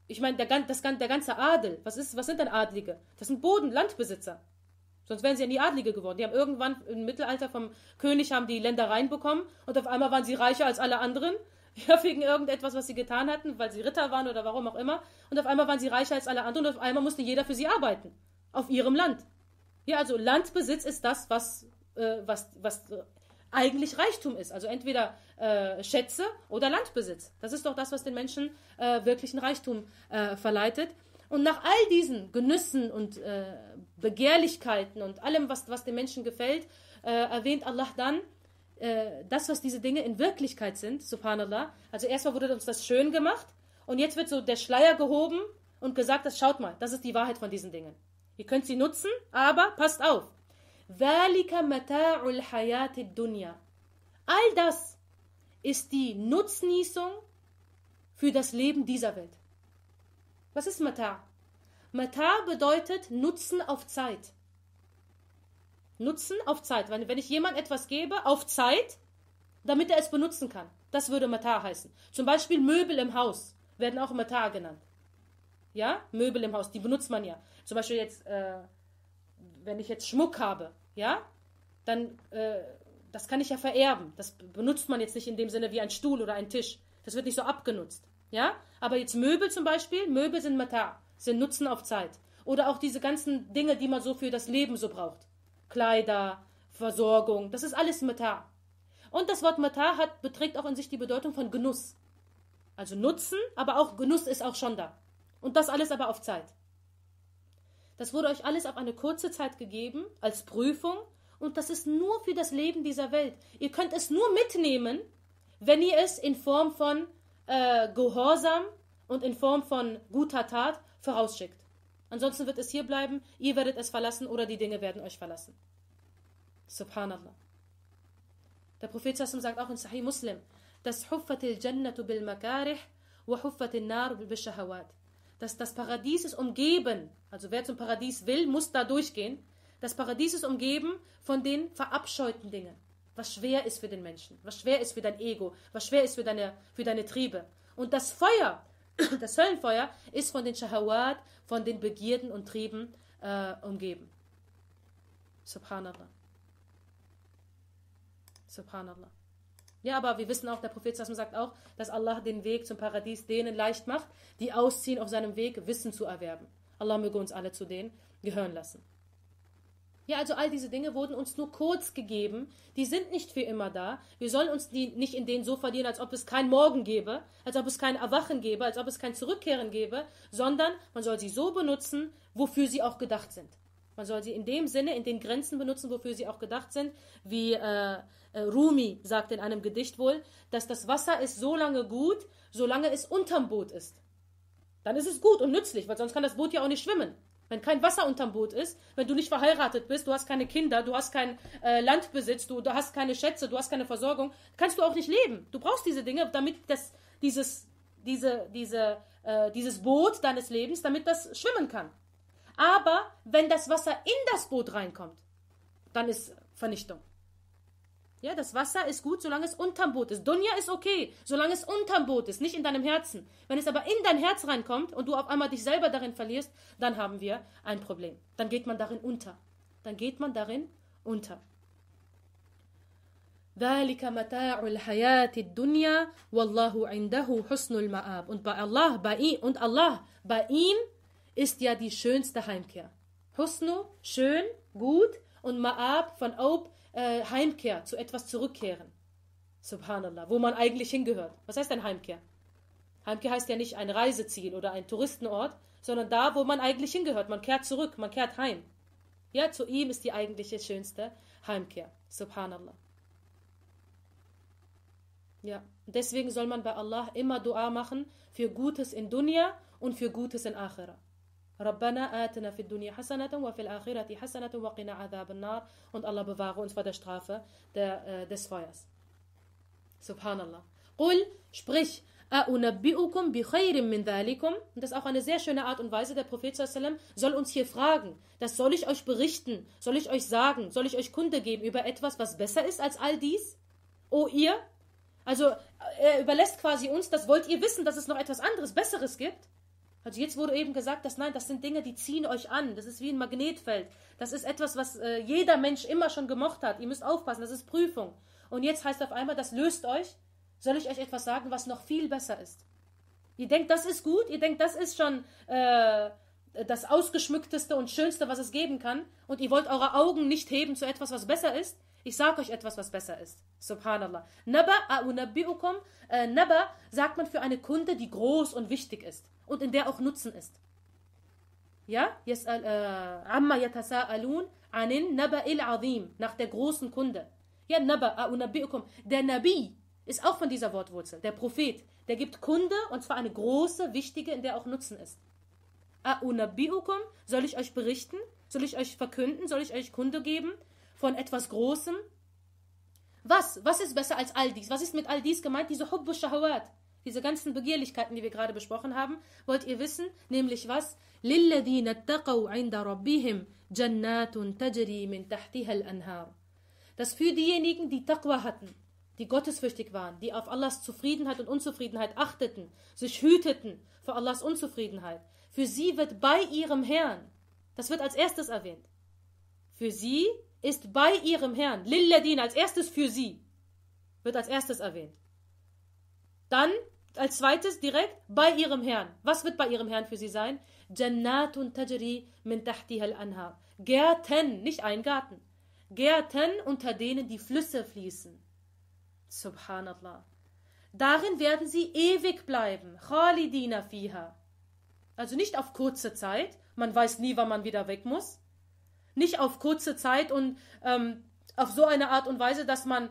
ich meine, der, das, der ganze Adel, was, ist, was sind denn Adlige? Das sind Boden, Landbesitzer. Sonst wären sie ja nie Adlige geworden. Die haben irgendwann im Mittelalter vom König haben die Ländereien bekommen und auf einmal waren sie reicher als alle anderen. [LAUGHS] Ja, wegen irgendetwas, was sie getan hatten, weil sie Ritter waren oder warum auch immer. Und auf einmal waren sie reicher als alle anderen und auf einmal musste jeder für sie arbeiten. Auf ihrem Land. Ja, also Landbesitz ist das, was, äh, was, was äh, eigentlich Reichtum ist. Also entweder äh, Schätze oder Landbesitz. Das ist doch das, was den Menschen äh, wirklichen Reichtum äh, verleitet. Und nach all diesen Genüssen und äh, Begehrlichkeiten und allem, was, was dem Menschen gefällt, äh, erwähnt Allah dann äh, das, was diese Dinge in Wirklichkeit sind, subhanallah. Also erstmal wurde uns das schön gemacht und jetzt wird so der Schleier gehoben und gesagt, das schaut mal, das ist die Wahrheit von diesen Dingen. Ihr könnt sie nutzen, aber passt auf. All das ist die Nutznießung für das Leben dieser Welt. Was ist Mata? Mata bedeutet Nutzen auf Zeit. Nutzen auf Zeit. Wenn, wenn ich jemand etwas gebe, auf Zeit, damit er es benutzen kann. Das würde Mata heißen. Zum Beispiel Möbel im Haus werden auch Mata genannt. Ja, Möbel im Haus, die benutzt man ja. Zum Beispiel jetzt, äh, wenn ich jetzt Schmuck habe, ja, dann, äh, das kann ich ja vererben. Das benutzt man jetzt nicht in dem Sinne wie ein Stuhl oder ein Tisch. Das wird nicht so abgenutzt. Ja? Aber jetzt Möbel zum Beispiel, Möbel sind Mata, sind Nutzen auf Zeit. Oder auch diese ganzen Dinge, die man so für das Leben so braucht. Kleider, Versorgung, das ist alles Mata. Und das Wort Mata hat, beträgt auch in sich die Bedeutung von Genuss. Also Nutzen, aber auch Genuss ist auch schon da. Und das alles aber auf Zeit. Das wurde euch alles auf eine kurze Zeit gegeben, als Prüfung, und das ist nur für das Leben dieser Welt. Ihr könnt es nur mitnehmen, wenn ihr es in Form von äh, Gehorsam und in Form von guter Tat vorausschickt. Ansonsten wird es hier bleiben, ihr werdet es verlassen oder die Dinge werden euch verlassen. Subhanallah. Der Prophet Sassam sagt auch in Sahih Muslim, dass. Dass das Paradies ist umgeben, also wer zum Paradies will, muss da durchgehen. Das Paradies ist umgeben von den verabscheuten Dingen was schwer ist für den Menschen, was schwer ist für dein Ego, was schwer ist für deine, für deine Triebe. Und das Feuer, [CLEARS THROAT] das Höllenfeuer, ist von den Shahawat, von den Begierden und Trieben äh, umgeben. Subhanallah. Subhanallah. Ja, aber wir wissen auch, der Prophet sagt auch, dass Allah den Weg zum Paradies denen leicht macht, die ausziehen auf seinem Weg, Wissen zu erwerben. Allah möge uns alle zu denen gehören lassen. Ja, also all diese Dinge wurden uns nur kurz gegeben. Die sind nicht für immer da. Wir sollen uns die nicht in denen so verlieren, als ob es kein Morgen gäbe, als ob es kein Erwachen gäbe, als ob es kein Zurückkehren gäbe, sondern man soll sie so benutzen, wofür sie auch gedacht sind. Man soll sie in dem Sinne, in den Grenzen benutzen, wofür sie auch gedacht sind, wie äh, äh, Rumi sagt in einem Gedicht wohl, dass das Wasser ist so lange gut, solange es unterm Boot ist. Dann ist es gut und nützlich, weil sonst kann das Boot ja auch nicht schwimmen. Wenn kein Wasser unterm Boot ist, wenn du nicht verheiratet bist, du hast keine Kinder, du hast keinen äh, Landbesitz, du, du hast keine Schätze, du hast keine Versorgung, kannst du auch nicht leben. Du brauchst diese Dinge, damit das, dieses, diese, diese, äh, dieses Boot deines Lebens, damit das schwimmen kann. Aber wenn das Wasser in das Boot reinkommt, dann ist Vernichtung. Ja, das Wasser ist gut, solange es unterm Boot ist. Dunja ist okay, solange es unterm Boot ist, nicht in deinem Herzen. Wenn es aber in dein Herz reinkommt und du auf einmal dich selber darin verlierst, dann haben wir ein Problem. Dann geht man darin unter. Dann geht man darin unter. ذلك متاع الحياة الدنيا والله عنده حسن المآب und bei Allah bei ihm und Allah bei ihm ist ja die schönste Heimkehr Husnu schön gut und Ma'ab von Ob äh, Heimkehr, zu etwas zurückkehren. Subhanallah, wo man eigentlich hingehört. Was heißt denn Heimkehr? Heimkehr heißt ja nicht ein Reiseziel oder ein Touristenort, sondern da, wo man eigentlich hingehört. Man kehrt zurück, man kehrt heim. Ja, zu ihm ist die eigentliche schönste Heimkehr. Subhanallah. Ja, deswegen soll man bei Allah immer Dua machen für Gutes in Dunya und für Gutes in Akhirah. ربنا آتنا في الدنيا حسنة وفي الآخرة حسنة وقنا عذاب النار und Allah bewahre uns vor der Strafe der, äh, des Feuers. Subhanallah. Qul, sprich, أُنَبِّئُكُمْ بِخَيْرٍ مِّن ذَلِكُمْ Und das ist auch eine sehr schöne Art und Weise. Der Prophet sallam soll uns hier fragen. Das soll ich euch berichten, soll ich euch sagen, soll ich euch Kunde geben über etwas, was besser ist als all dies? O ihr? Also er überlässt quasi uns, das wollt ihr wissen, dass es noch etwas anderes, Besseres gibt? Also jetzt wurde eben gesagt, dass nein, das sind Dinge, die ziehen euch an. Das ist wie ein Magnetfeld. Das ist etwas, was äh, jeder Mensch immer schon gemocht hat. Ihr müsst aufpassen, das ist Prüfung. Und jetzt heißt auf einmal, das löst euch. Soll ich euch etwas sagen, was noch viel besser ist? Ihr denkt, das ist gut, ihr denkt, das ist schon äh, das ausgeschmückteste und schönste, was es geben kann. Und ihr wollt eure Augen nicht heben zu etwas, was besser ist. Ich sage euch etwas, was besser ist. Subhanallah. Naba a'unabbi'ukum. Äh, Naba sagt man für eine Kunde, die groß und wichtig ist und in der auch Nutzen ist. Ja? Amma yatasa'alun anin naba'il azim. Nach der großen Kunde. Ja, Naba a'unabbi'ukum. Der Nabi ist auch von dieser Wortwurzel. Der Prophet. Der gibt Kunde und zwar eine große, wichtige, in der auch Nutzen ist. A'unabbi'ukum. Soll ich euch berichten? Soll ich euch verkünden? Soll ich euch Kunde geben von etwas Großem? Was? Was ist besser als all dies? Was ist mit all dies gemeint? Diese Hubbu Shahawat. Diese ganzen Begierlichkeiten, die wir gerade besprochen haben, wollt ihr wissen? Nämlich was? لِلَّذِينَ اتَّقَوْا عِنْدَ رَبِّهِمْ جَنَّاتٌ تَجْرِي مِنْ تَحْتِهَا الْأَنْهَارُ Das für diejenigen, die Taqwa hatten, die gottesfürchtig waren, die auf Allahs Zufriedenheit und Unzufriedenheit achteten, sich hüteten vor Allahs Unzufriedenheit, für sie wird bei ihrem Herrn, das wird als erstes erwähnt, für sie ist bei ihrem Herrn, Lilladin, als erstes für sie, wird als erstes erwähnt. Dann als zweites direkt bei ihrem Herrn. Was wird bei ihrem Herrn für sie sein? Jannatun tajri min tahtiha al-anhar. Gärten, nicht ein Garten. Gärten, unter denen die Flüsse fließen. Subhanallah. Darin werden sie ewig bleiben. Khalidina fiha. Also nicht auf kurze Zeit. Man weiß nie, wann man wieder weg muss. Nicht auf kurze Zeit und ähm, auf so eine Art und Weise, dass man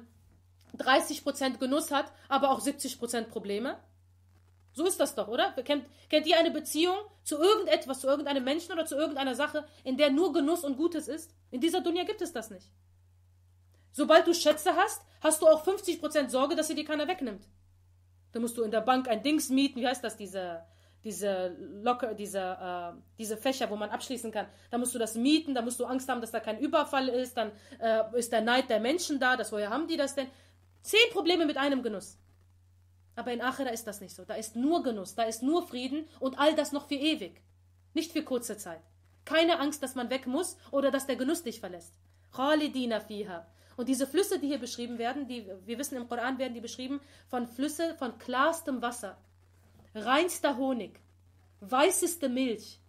30% Genuss hat, aber auch 70% Probleme. So ist das doch, oder? Kennt, kennt ihr eine Beziehung zu irgendetwas, zu irgendeinem Menschen oder zu irgendeiner Sache, in der nur Genuss und Gutes ist? In dieser Dunja gibt es das nicht. Sobald du Schätze hast, hast du auch 50% Sorge, dass sie dir keiner wegnimmt. Da musst du in der Bank ein Dings mieten, wie heißt das, diese, diese locker, diese, äh, diese Fächer, wo man abschließen kann. Da musst du das mieten, da musst du Angst haben, dass da kein Überfall ist, dann äh, ist der Neid der Menschen da, das, woher haben die das denn? Zehn Probleme mit einem Genuss. Aber in Achera ist das nicht so. Da ist nur Genuss, da ist nur Frieden und all das noch für ewig. Nicht für kurze Zeit. Keine Angst, dass man weg muss oder dass der Genuss dich verlässt. Und diese Flüsse, die hier beschrieben werden, die, wir wissen im Koran werden die beschrieben von Flüsse von klarstem Wasser, reinster Honig, weißeste Milch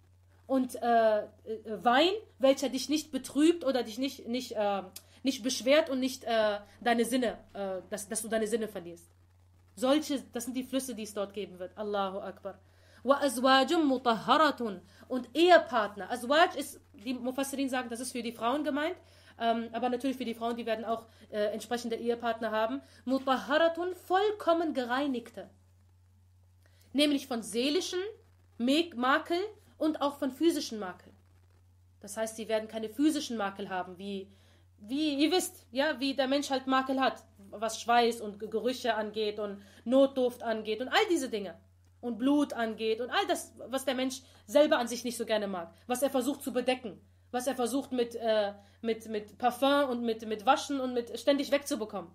und äh, äh, Wein, welcher dich nicht betrübt oder dich nicht, nicht, äh, nicht beschwert und nicht äh, deine Sinne, äh, dass, dass du deine Sinne verlierst. Solche, das sind die Flüsse, die es dort geben wird. Allahu Akbar. Und Ehepartner. Azwaj ist, die Mufassirin sagen, das ist für die Frauen gemeint. Ähm, aber natürlich für die Frauen, die werden auch entsprechende Ehepartner haben. Mutahharatun, vollkommen gereinigte. Nämlich von seelischen Makel und auch von physischen Makel. Das heißt, sie werden keine physischen Makel haben, wie, wie ihr wisst, ja, wie der Mensch halt Makel hat, was Schweiß und Gerüche angeht und Notduft angeht und all diese Dinge und Blut angeht und all das, was der Mensch selber an sich nicht so gerne mag, was er versucht zu bedecken, was er versucht mit, äh, mit, mit Parfum und mit, mit Waschen und mit ständig wegzubekommen.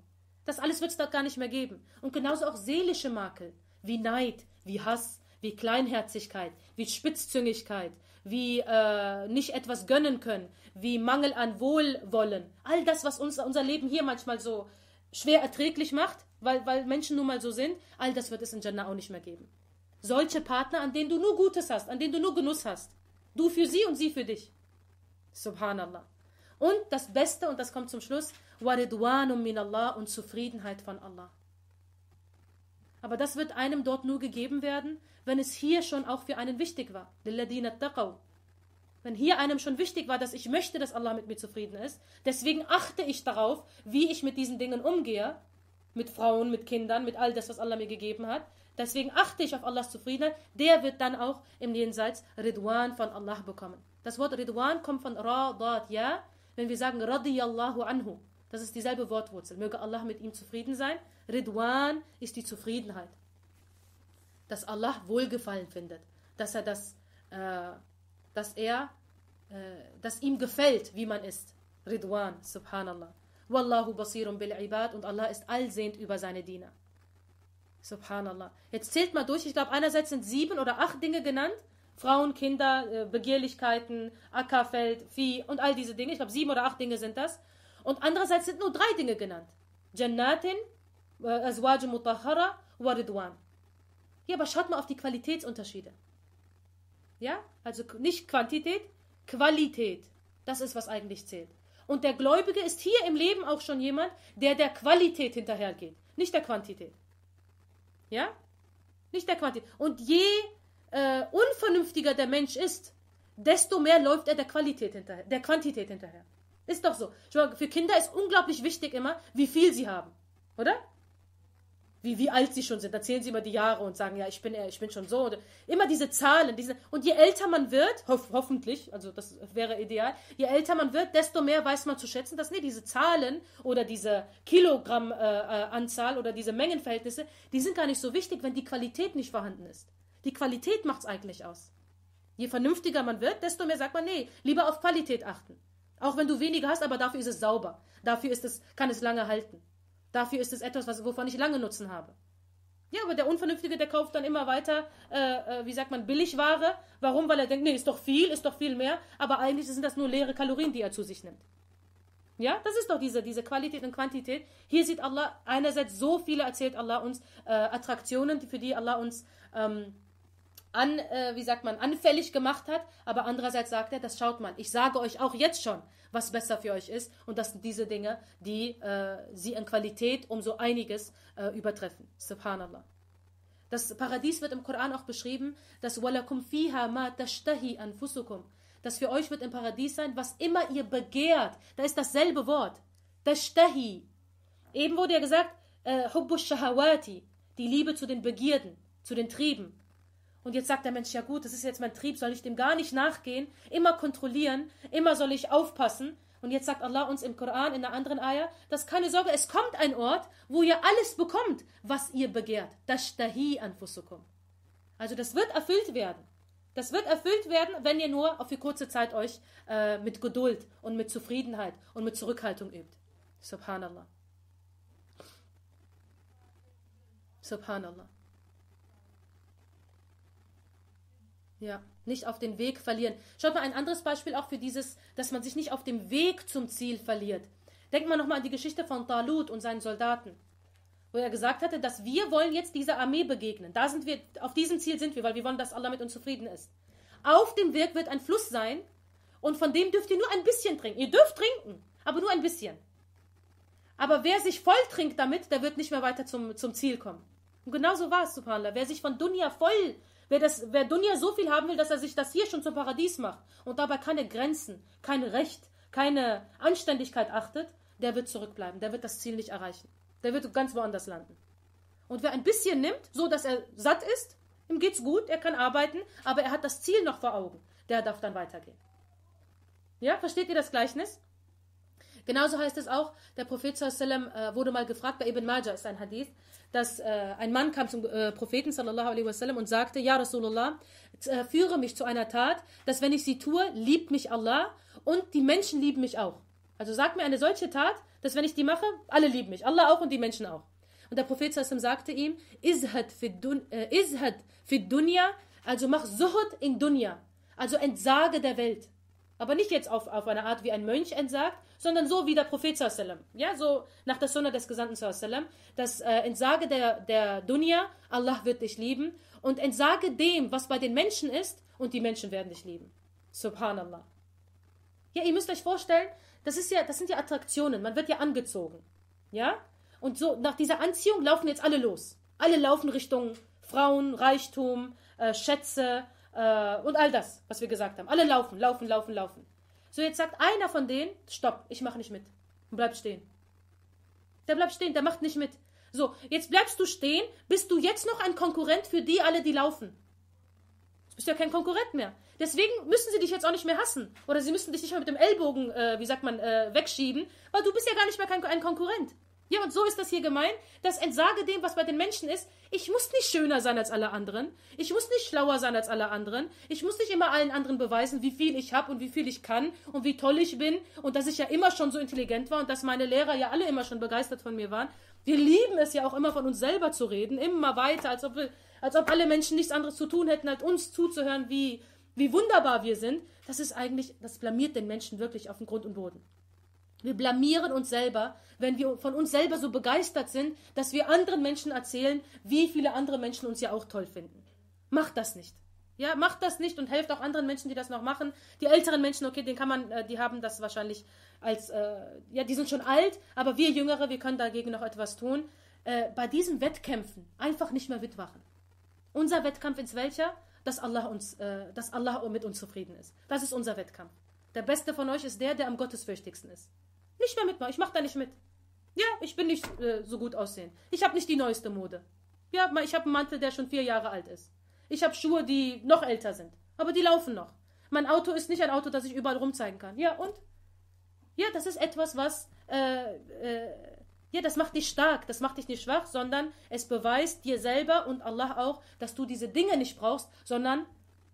Das alles wird es dort gar nicht mehr geben. Und genauso auch seelische Makel, wie Neid, wie Hass, wie Kleinherzigkeit, wie Spitzzüngigkeit, wie äh, nicht etwas gönnen können, wie Mangel an Wohlwollen. All das, was uns unser Leben hier manchmal so schwer erträglich macht, weil, weil Menschen nun mal so sind, all das wird es in Jannah auch nicht mehr geben. Solche Partner, an denen du nur Gutes hast, an denen du nur Genuss hast. Du für sie und sie für dich. Subhanallah. Und das Beste, und das kommt zum Schluss, waridwanum min Allah und Zufriedenheit von Allah. Aber das wird einem dort nur gegeben werden, wenn es hier schon auch für einen wichtig war. Wenn hier einem schon wichtig war, dass ich möchte, dass Allah mit mir zufrieden ist, deswegen achte ich darauf, wie ich mit diesen Dingen umgehe, mit Frauen, mit Kindern, mit all das, was Allah mir gegeben hat. Deswegen achte ich auf Allahs Zufriedenheit, der wird dann auch im Jenseits Ridwan von Allah bekommen. Das Wort Ridwan kommt von Radat, ja, wenn wir sagen Radiyallahu anhu. Das ist dieselbe Wortwurzel. Möge Allah mit ihm zufrieden sein. Ridwan ist die Zufriedenheit. Dass Allah Wohlgefallen findet. Dass er das, äh, dass er, äh, dass ihm gefällt, wie man ist. Ridwan, subhanallah. Wallahu basirun bil ibad und Allah ist allsehend über seine Diener. Subhanallah. Jetzt zählt mal durch. Ich glaube, einerseits sind sieben oder acht Dinge genannt. Frauen, Kinder, äh, Begehrlichkeiten, Ackerfeld, Vieh und all diese Dinge. Ich glaube, sieben oder acht Dinge sind das. Und andererseits sind nur drei Dinge genannt. Jannatin, Azwaj Mutahara, Waridwan. Ja, aber schaut mal auf die Qualitätsunterschiede. Ja, also nicht Quantität, Qualität. Das ist, was eigentlich zählt. Und der Gläubige ist hier im Leben auch schon jemand, der der Qualität hinterhergeht, nicht der Quantität. Ja? Nicht der Quantität. Und je äh, unvernünftiger der Mensch ist, desto mehr läuft er der Qualität hinterher, der Quantität hinterher. Ist doch so. Für Kinder ist unglaublich wichtig immer, wie viel sie haben. Oder? Wie, wie alt sie schon sind. Da zählen sie immer die Jahre und sagen, ja, ich bin, ich bin schon so. Oder immer diese Zahlen. Diese, und je älter man wird, hof, hoffentlich, also das wäre ideal, je älter man wird, desto mehr weiß man zu schätzen, dass nee, diese Zahlen oder diese Kilogrammanzahl äh, äh oder diese Mengenverhältnisse, die sind gar nicht so wichtig, wenn die Qualität nicht vorhanden ist. Die Qualität macht es eigentlich aus. Je vernünftiger man wird, desto mehr sagt man, nee, lieber auf Qualität achten. Auch wenn du weniger hast, aber dafür ist es sauber. Dafür ist es, kann es lange halten. Dafür ist es etwas, was, wovon ich lange Nutzen habe. Ja, aber der Unvernünftige, der kauft dann immer weiter, äh, äh, wie sagt man, Billigware. Warum? Weil er denkt, nee, ist doch viel, ist doch viel mehr. Aber eigentlich sind das nur leere Kalorien, die er zu sich nimmt. Ja, das ist doch diese, diese Qualität und Quantität. Hier sieht Allah einerseits so viele, erzählt Allah uns, äh, Attraktionen, für die Allah uns ähm, an, äh, wie sagt man, anfällig gemacht hat, aber andererseits sagt er, das schaut mal, ich sage euch auch jetzt schon, was besser für euch ist und das sind diese Dinge, die äh, sie in Qualität um so einiges äh, übertreffen. Subhanallah. Das Paradies wird im Koran auch beschrieben, dass walakum fiha ma tashtahi anfusukum. Das für euch wird im Paradies sein, was immer ihr begehrt. Da ist dasselbe Wort. Tashtahi. Eben wurde ja gesagt, äh, shahawati, die Liebe zu den Begierden, zu den Trieben. Und jetzt sagt der Mensch, ja gut, das ist jetzt mein Trieb, soll ich dem gar nicht nachgehen, immer kontrollieren, immer soll ich aufpassen. Und jetzt sagt Allah uns im Koran in einer anderen Ayah, dass keine Sorge, es kommt ein Ort, wo ihr alles bekommt, was ihr begehrt. Das Dahi anfusukum. Also das wird erfüllt werden. Das wird erfüllt werden, wenn ihr nur für kurze Zeit euch äh, mit Geduld und mit Zufriedenheit und mit Zurückhaltung übt. Subhanallah. Subhanallah. Ja, nicht auf den Weg verlieren. Schaut mal ein anderes Beispiel auch für dieses, dass man sich nicht auf dem Weg zum Ziel verliert. Denkt mal nochmal an die Geschichte von Talut und seinen Soldaten, wo er gesagt hatte, dass wir wollen jetzt dieser Armee begegnen. Da sind wir, auf diesem Ziel sind wir, weil wir wollen, dass Allah mit uns zufrieden ist. Auf dem Weg wird ein Fluss sein und von dem dürft ihr nur ein bisschen trinken. Ihr dürft trinken, aber nur ein bisschen. Aber wer sich voll trinkt damit, der wird nicht mehr weiter zum, zum Ziel kommen. Und genauso war es, Subhanallah. Wer sich von Dunya voll Wer, das, wer Dunja so viel haben will, dass er sich das hier schon zum Paradies macht und dabei keine Grenzen, kein Recht, keine Anständigkeit achtet, der wird zurückbleiben, der wird das Ziel nicht erreichen. Der wird ganz woanders landen. Und wer ein bisschen nimmt, so dass er satt ist, ihm geht's gut, er kann arbeiten, aber er hat das Ziel noch vor Augen, der darf dann weitergehen. Ja, versteht ihr das Gleichnis? Genauso heißt es auch, der Prophet äh, wurde mal gefragt, bei Ibn Majah ist ein Hadith, dass äh, ein Mann kam zum äh, Propheten sallallahu alaihi wasallam und sagte, Ja Rasulullah, äh, führe mich zu einer Tat, dass wenn ich sie tue, liebt mich Allah und die Menschen lieben mich auch. Also sag mir eine solche Tat, dass wenn ich die mache, alle lieben mich, Allah auch und die Menschen auch. Und der Prophet sallam sagte ihm, Izhad fi, dun, äh, dunya, also mach Zuhud in Dunya, also entsage der Welt. Aber nicht jetzt auf, auf eine Art wie ein Mönch entsagt, sondern so wie der Prophet sallam. Ja, so nach der Sunna des Gesandten sallam, das äh, Entsage der, der Dunya, Allah wird dich lieben und entsage dem, was bei den Menschen ist und die Menschen werden dich lieben. Subhanallah. Ja, ihr müsst euch vorstellen, das ist ja, das sind ja Attraktionen, man wird ja angezogen. Ja? Und so nach dieser Anziehung laufen jetzt alle los. Alle laufen Richtung Frauen, Reichtum, äh, Schätze, äh, und all das, was wir gesagt haben. Alle laufen, laufen, laufen, laufen. So, jetzt sagt einer von denen, stopp, ich mache nicht mit. Und bleib stehen. Der bleibt stehen, der macht nicht mit. So, jetzt bleibst du stehen, bist du jetzt noch ein Konkurrent für die alle, die laufen. Du bist ja kein Konkurrent mehr. Deswegen müssen sie dich jetzt auch nicht mehr hassen. Oder sie müssen dich nicht mehr mit dem Ellbogen, äh, wie sagt man, äh, wegschieben, weil du bist ja gar nicht mehr kein, ein Konkurrent. Ja, und so ist das hier gemeint. Das entsage dem, was bei den Menschen ist. Ich muss nicht schöner sein als alle anderen. Ich muss nicht schlauer sein als alle anderen. Ich muss nicht immer allen anderen beweisen, wie viel ich habe und wie viel ich kann und wie toll ich bin und dass ich ja immer schon so intelligent war und dass meine Lehrer ja alle immer schon begeistert von mir waren. Wir lieben es ja auch immer von uns selber zu reden, immer weiter, als ob, wir, als ob alle Menschen nichts anderes zu tun hätten, als uns zuzuhören, wie, wie wunderbar wir sind. Das ist eigentlich, das blamiert den Menschen wirklich auf den Grund und Boden. Wir blamieren uns selber, wenn wir von uns selber so begeistert sind, dass wir anderen Menschen erzählen, wie viele andere Menschen uns ja auch toll finden. Macht das nicht. Ja, macht das nicht und helft auch anderen Menschen, die das noch machen. Die älteren Menschen, okay, den kann man, äh, die haben das wahrscheinlich als, äh, ja, die sind schon alt, aber wir Jüngere, wir können dagegen noch etwas tun. Äh, bei diesen Wettkämpfen einfach nicht mehr mitwachen. Unser Wettkampf ist welcher? Dass Allah, uns, äh, dass Allah mit uns zufrieden ist. Das ist unser Wettkampf. Der Beste von euch ist der, der am gottesfürchtigsten ist. Nicht mehr mitmachen. Ich mache da nicht mit. Ja, ich bin nicht äh, so gut aussehen. Ich habe nicht die neueste Mode. Ja, ich habe einen Mantel, der schon vier Jahre alt ist. Ich habe Schuhe, die noch älter sind. Aber die laufen noch. Mein Auto ist nicht ein Auto, das ich überall rumzeigen kann. Ja, und? Ja, das ist etwas, was. Äh, äh, ja, das macht dich stark, das macht dich nicht schwach, sondern es beweist dir selber und Allah auch, dass du diese Dinge nicht brauchst, sondern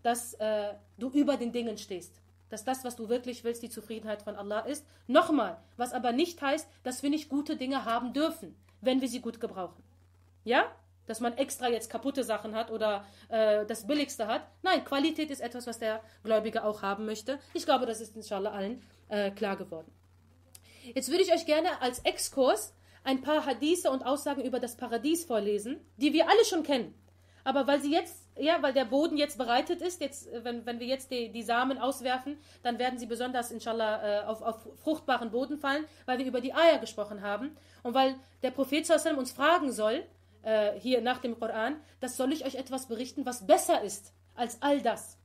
dass äh, du über den Dingen stehst dass das, was du wirklich willst, die Zufriedenheit von Allah ist. Nochmal, was aber nicht heißt, dass wir nicht gute Dinge haben dürfen, wenn wir sie gut gebrauchen. Ja? Dass man extra jetzt kaputte Sachen hat oder äh, das Billigste hat. Nein, Qualität ist etwas, was der Gläubige auch haben möchte. Ich glaube, das ist inshallah allen äh, klar geworden. Jetzt würde ich euch gerne als Exkurs ein paar Hadithe und Aussagen über das Paradies vorlesen, die wir alle schon kennen. Aber weil sie jetzt ja, weil der Boden jetzt bereitet ist, jetzt, äh, wenn, wenn wir jetzt die, die Samen auswerfen, dann werden sie besonders, inshallah, äh, auf, auf fruchtbaren Boden fallen, weil wir über die Eier gesprochen haben. Und weil der Prophet uns fragen soll, äh, hier nach dem Koran, das soll ich euch etwas berichten, was besser ist als all das.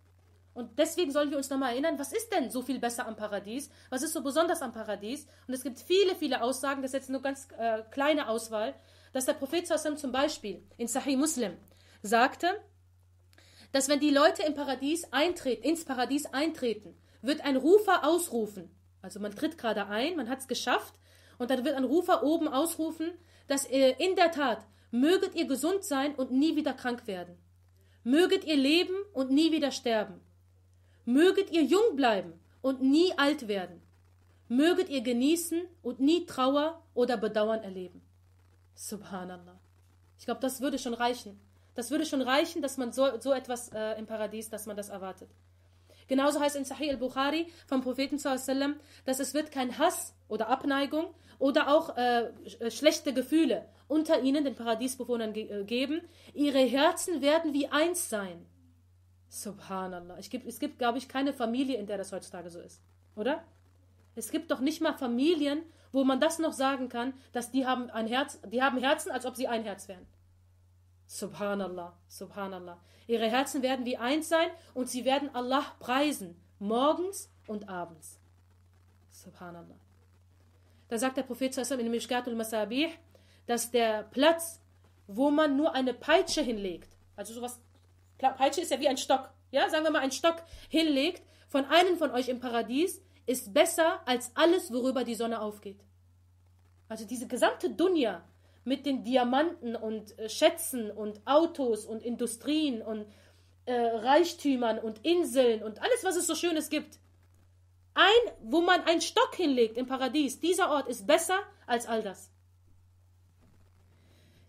Und deswegen sollen wir uns nochmal erinnern, was ist denn so viel besser am Paradies? Was ist so besonders am Paradies? Und es gibt viele, viele Aussagen, das ist jetzt nur ganz äh, kleine Auswahl, dass der Prophet zum Beispiel in Sahih Muslim sagte, dass wenn die Leute im Paradies eintreten, ins Paradies eintreten, wird ein Rufer ausrufen. Also man tritt gerade ein, man hat es geschafft, und dann wird ein Rufer oben ausrufen, dass ihr in der Tat möget ihr gesund sein und nie wieder krank werden. Möget ihr leben und nie wieder sterben. Möget ihr jung bleiben und nie alt werden. Möget ihr genießen und nie Trauer oder Bedauern erleben. Subhanallah. Ich glaube, das würde schon reichen. Das würde schon reichen, dass man so, so etwas äh, im Paradies, dass man das erwartet. Genauso heißt in Sahih al-Bukhari vom Propheten sallam, dass es wird kein Hass oder Abneigung oder auch äh, äh, schlechte Gefühle unter ihnen, den Paradiesbewohnern, ge äh, geben. Ihre Herzen werden wie eins sein. Subhanallah. Ich gibt, es gibt, glaube ich, keine Familie, in der das heutzutage so ist. Oder? Es gibt doch nicht mal Familien, wo man das noch sagen kann, dass die haben ein Herz, die haben Herzen, als ob sie ein Herz wären. Subhanallah, Subhanallah. Ihre Herzen werden wie eins sein und sie werden Allah preisen, morgens und abends. Subhanallah. Da sagt der Prophet in Mishkatul Masabih, dass der Platz, wo man nur eine Peitsche hinlegt, also sowas, Peitsche ist ja wie ein Stock, ja, sagen wir mal ein Stock hinlegt, von einem von euch im Paradies, ist besser als alles, worüber die Sonne aufgeht. Also diese gesamte Dunja mit den Diamanten und äh, Schätzen und Autos und Industrien und äh, Reichtümern und Inseln und alles, was es so Schönes gibt. Ein, wo man einen Stock hinlegt im Paradies, dieser Ort ist besser als all das.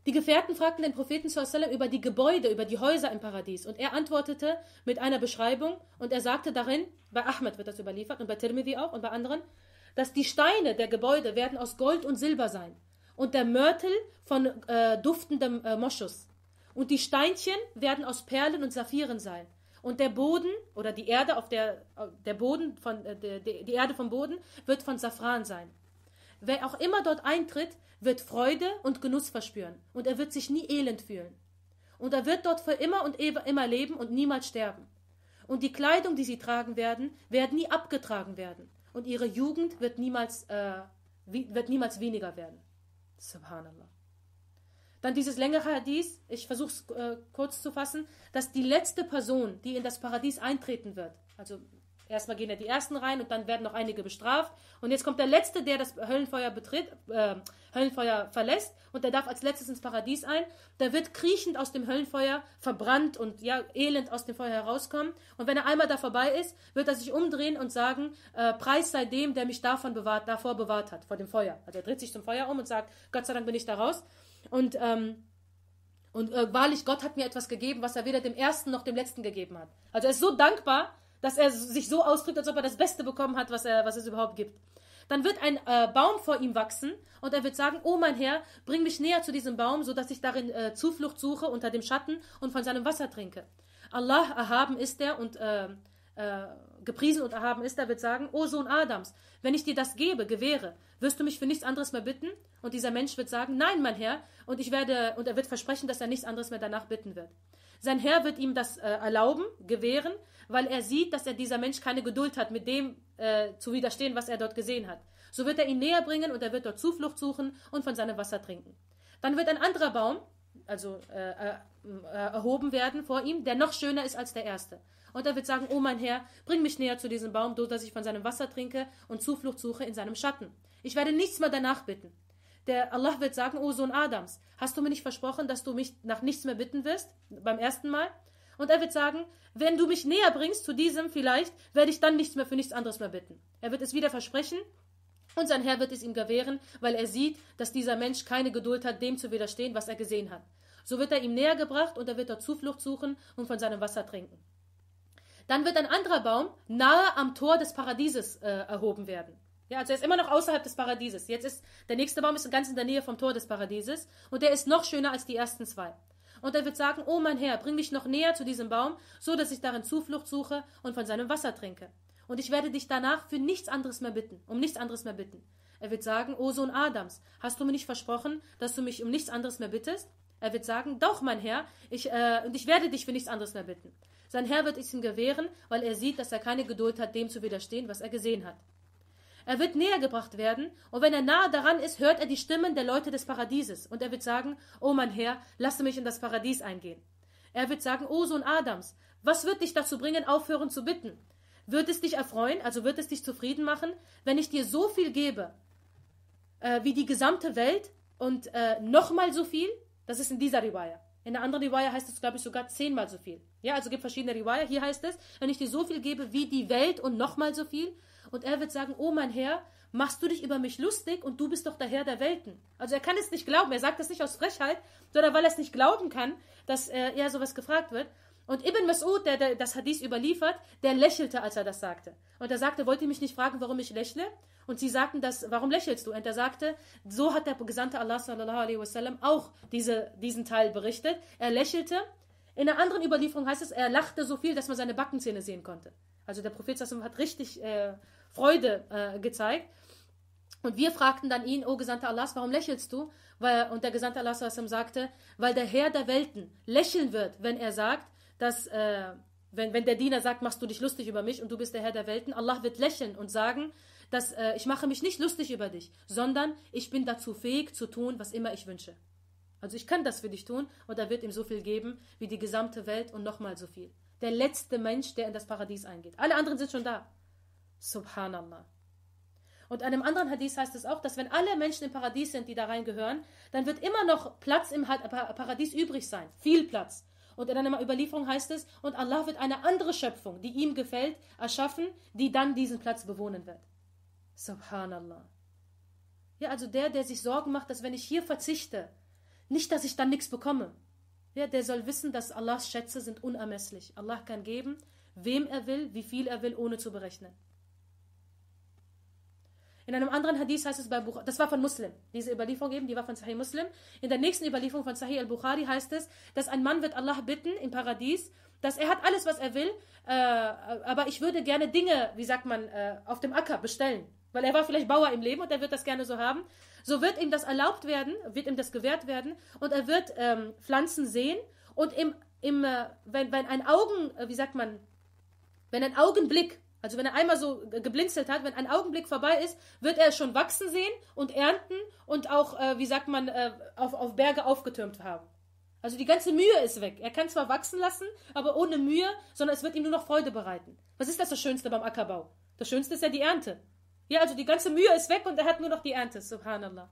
Die Gefährten fragten den Propheten über die Gebäude, über die Häuser im Paradies. Und er antwortete mit einer Beschreibung und er sagte darin, bei Ahmed wird das überliefert und bei Tirmidhi auch und bei anderen, dass die Steine der Gebäude werden aus Gold und Silber sein und der Mörtel von äh, duftendem äh, Moschus. Und die Steinchen werden aus Perlen und Saphiren sein. Und der Boden oder die Erde auf der, der Boden von, äh, der, die Erde vom Boden wird von Safran sein. Wer auch immer dort eintritt, wird Freude und Genuss verspüren und er wird sich nie elend fühlen. Und er wird dort für immer und immer leben und niemals sterben. Und die Kleidung, die sie tragen werden, wird nie abgetragen werden. Und ihre Jugend wird niemals, äh, wird niemals weniger werden. Subhanallah. Dann dieses längere Hadith, ich versuche es äh, kurz zu fassen, dass die letzte Person, die in das Paradies eintreten wird, also Erstmal gehen ja die ersten rein und dann werden noch einige bestraft. Und jetzt kommt der Letzte, der das Höllenfeuer betritt, äh, Höllenfeuer verlässt und der darf als letztes ins Paradies ein. Der wird kriechend aus dem Höllenfeuer verbrannt und ja, elend aus dem Feuer herauskommen. Und wenn er einmal da vorbei ist, wird er sich umdrehen und sagen, äh, Preis sei dem, der mich davon bewahrt, davor bewahrt hat, vor dem Feuer. Also er dreht sich zum Feuer um und sagt, Gott sei Dank bin ich da raus. Und, ähm, und äh, wahrlich, Gott hat mir etwas gegeben, was er weder dem Ersten noch dem Letzten gegeben hat. Also er ist so dankbar, dass er sich so ausdrückt, als ob er das Beste bekommen hat, was, er, was es überhaupt gibt. Dann wird ein äh, Baum vor ihm wachsen und er wird sagen, oh mein Herr, bring mich näher zu diesem Baum, sodass ich darin äh, Zuflucht suche unter dem Schatten und von seinem Wasser trinke. Allah erhaben ist er und äh, äh, gepriesen und erhaben ist er, wird sagen, O Sohn Adams, wenn ich dir das gebe, gewähre, wirst du mich für nichts anderes mehr bitten? Und dieser Mensch wird sagen, nein, mein Herr, und ich werde, und er wird versprechen, dass er nichts anderes mehr danach bitten wird. Sein Herr wird ihm das äh, erlauben, gewähren, weil er sieht, dass er dieser Mensch keine Geduld hat, mit dem äh, zu widerstehen, was er dort gesehen hat. So wird er ihn näher bringen und er wird dort Zuflucht suchen und von seinem Wasser trinken. Dann wird ein anderer Baum, also äh, äh, erhoben werden vor ihm, der noch schöner ist als der erste. Und er wird sagen, oh mein Herr, bring mich näher zu diesem Baum, so dass ich von seinem Wasser trinke und Zuflucht suche in seinem Schatten. Ich werde nichts mehr danach bitten. Der Allah wird sagen, oh Sohn Adams, hast du mir nicht versprochen, dass du mich nach nichts mehr bitten wirst? Beim ersten Mal? Und er wird sagen, wenn du mich näher bringst zu diesem vielleicht, werde ich dann nichts mehr für nichts anderes mehr bitten. Er wird es wieder versprechen und sein Herr wird es ihm gewähren, weil er sieht, dass dieser Mensch keine Geduld hat, dem zu widerstehen, was er gesehen hat. So wird er ihm näher gebracht und er wird dort Zuflucht suchen und von seinem Wasser trinken. Dann wird ein anderer Baum nahe am Tor des Paradieses äh, erhoben werden. Ja, also er ist immer noch außerhalb des Paradieses. Jetzt ist der nächste Baum ist ganz in der Nähe vom Tor des Paradieses und der ist noch schöner als die ersten zwei. Und er wird sagen, oh mein Herr, bring mich noch näher zu diesem Baum, so dass ich darin Zuflucht suche und von seinem Wasser trinke. Und ich werde dich danach für nichts anderes mehr bitten, um nichts anderes mehr bitten. Er wird sagen, O Sohn Adams, hast du mir nicht versprochen, dass du mich um nichts anderes mehr bittest? Er wird sagen, doch, mein Herr, ich, äh, und ich werde dich für nichts anderes mehr bitten. Sein Herr wird es ihm gewähren, weil er sieht, dass er keine Geduld hat, dem zu widerstehen, was er gesehen hat. Er wird näher gebracht werden, und wenn er nahe daran ist, hört er die Stimmen der Leute des Paradieses, und er wird sagen, O mein Herr, lasse mich in das Paradies eingehen. Er wird sagen, O Sohn Adams, was wird dich dazu bringen, aufhören zu bitten? Wird es dich erfreuen, also wird es dich zufrieden machen, wenn ich dir so viel gebe, äh, wie die gesamte Welt und äh, nochmal so viel? Das ist in dieser Riwaya. In der anderen Riwaya heißt es, glaube ich, sogar zehnmal so viel. Ja, also gibt verschiedene Riwaya. Hier heißt es, wenn ich dir so viel gebe wie die Welt und nochmal so viel, und er wird sagen, oh mein Herr, machst du dich über mich lustig und du bist doch der Herr der Welten. Also er kann es nicht glauben, er sagt das nicht aus Frechheit, sondern weil er es nicht glauben kann, dass äh, er sowas gefragt wird. Und Ibn Mas'ud, der, der das Hadith überliefert, der lächelte, als er das sagte. Und er sagte, wollt ihr mich nicht fragen, warum ich lächle? Und sie sagten das, warum lächelst du? Und er sagte, so hat der Gesandte Allah sallallahu alaihi wasallam auch diese, diesen Teil berichtet. Er lächelte. In einer anderen Überlieferung heißt es, er lachte so viel, dass man seine Backenzähne sehen konnte. Also der Prophet hat richtig äh, Freude äh, gezeigt. Und wir fragten dann ihn, O Gesandter Allahs, warum lächelst du? Weil, und der Gesandte Allah sagte, weil der Herr der Welten lächeln wird, wenn er sagt, dass, äh, wenn, wenn der Diener sagt, machst du dich lustig über mich und du bist der Herr der Welten, Allah wird lächeln und sagen, dass äh, ich mache mich nicht lustig über dich, sondern ich bin dazu fähig zu tun, was immer ich wünsche. Also ich kann das für dich tun und er wird ihm so viel geben wie die gesamte Welt und nochmal so viel. Der letzte Mensch, der in das Paradies eingeht. Alle anderen sind schon da. Subhanallah. Und in einem anderen Hadith heißt es auch, dass wenn alle Menschen im Paradies sind, die da reingehören, dann wird immer noch Platz im Paradies übrig sein. Viel Platz. Und in einer Überlieferung heißt es, und Allah wird eine andere Schöpfung, die ihm gefällt, erschaffen, die dann diesen Platz bewohnen wird. Subhanallah. Ja, also der, der sich Sorgen macht, dass wenn ich hier verzichte, nicht, dass ich dann nichts bekomme. Ja, der soll wissen, dass Allahs Schätze sind unermesslich. Allah kann geben, wem er will, wie viel er will, ohne zu berechnen. In einem anderen Hadith heißt es bei Bukhari, das war von Muslim, diese Überlieferung eben, die war von Sahih Muslim. In der nächsten Überlieferung von Sahih al-Bukhari heißt es, dass ein Mann wird Allah bitten im Paradies, dass er hat alles, was er will, äh, aber ich würde gerne Dinge, wie sagt man, äh, auf dem Acker bestellen. Weil er war vielleicht Bauer im Leben und er wird das gerne so haben. So wird ihm das erlaubt werden, wird ihm das gewährt werden und er wird ähm, Pflanzen sehen und im, im, äh, wenn, wenn ein Augen, äh, wie sagt man, wenn ein Augenblick also wenn er einmal so geblinzelt hat, wenn ein Augenblick vorbei ist, wird er schon wachsen sehen und ernten und auch, äh, wie sagt man, äh, auf, auf Berge aufgetürmt haben. Also die ganze Mühe ist weg. Er kann zwar wachsen lassen, aber ohne Mühe, sondern es wird ihm nur noch Freude bereiten. Was ist das das Schönste beim Ackerbau? Das Schönste ist ja die Ernte. Ja, also die ganze Mühe ist weg und er hat nur noch die Ernte. Subhanallah.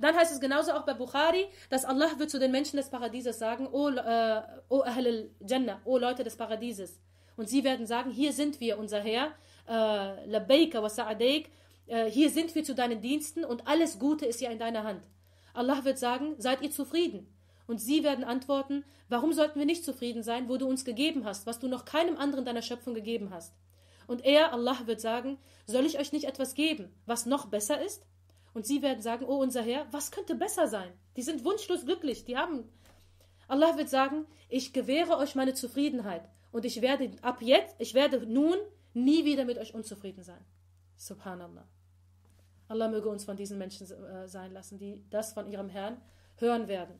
Dann heißt es genauso auch bei Bukhari, dass Allah wird zu den Menschen des Paradieses sagen, O, äh, o Ahl al-Jannah, O Leute des Paradieses, und sie werden sagen, hier sind wir, unser Herr, äh, wa sa'adaik, äh, hier sind wir zu deinen Diensten und alles Gute ist ja in deiner Hand. Allah wird sagen, seid ihr zufrieden? Und sie werden antworten, warum sollten wir nicht zufrieden sein, wo du uns gegeben hast, was du noch keinem anderen deiner Schöpfung gegeben hast? Und er, Allah, wird sagen, soll ich euch nicht etwas geben, was noch besser ist? Und sie werden sagen, oh unser Herr, was könnte besser sein? Die sind wunschlos glücklich, die haben. Allah wird sagen, ich gewähre euch meine Zufriedenheit und ich werde ab jetzt, ich werde nun nie wieder mit euch unzufrieden sein. Subhanallah. Allah möge uns von diesen Menschen äh, sein lassen, die das von ihrem Herrn hören werden.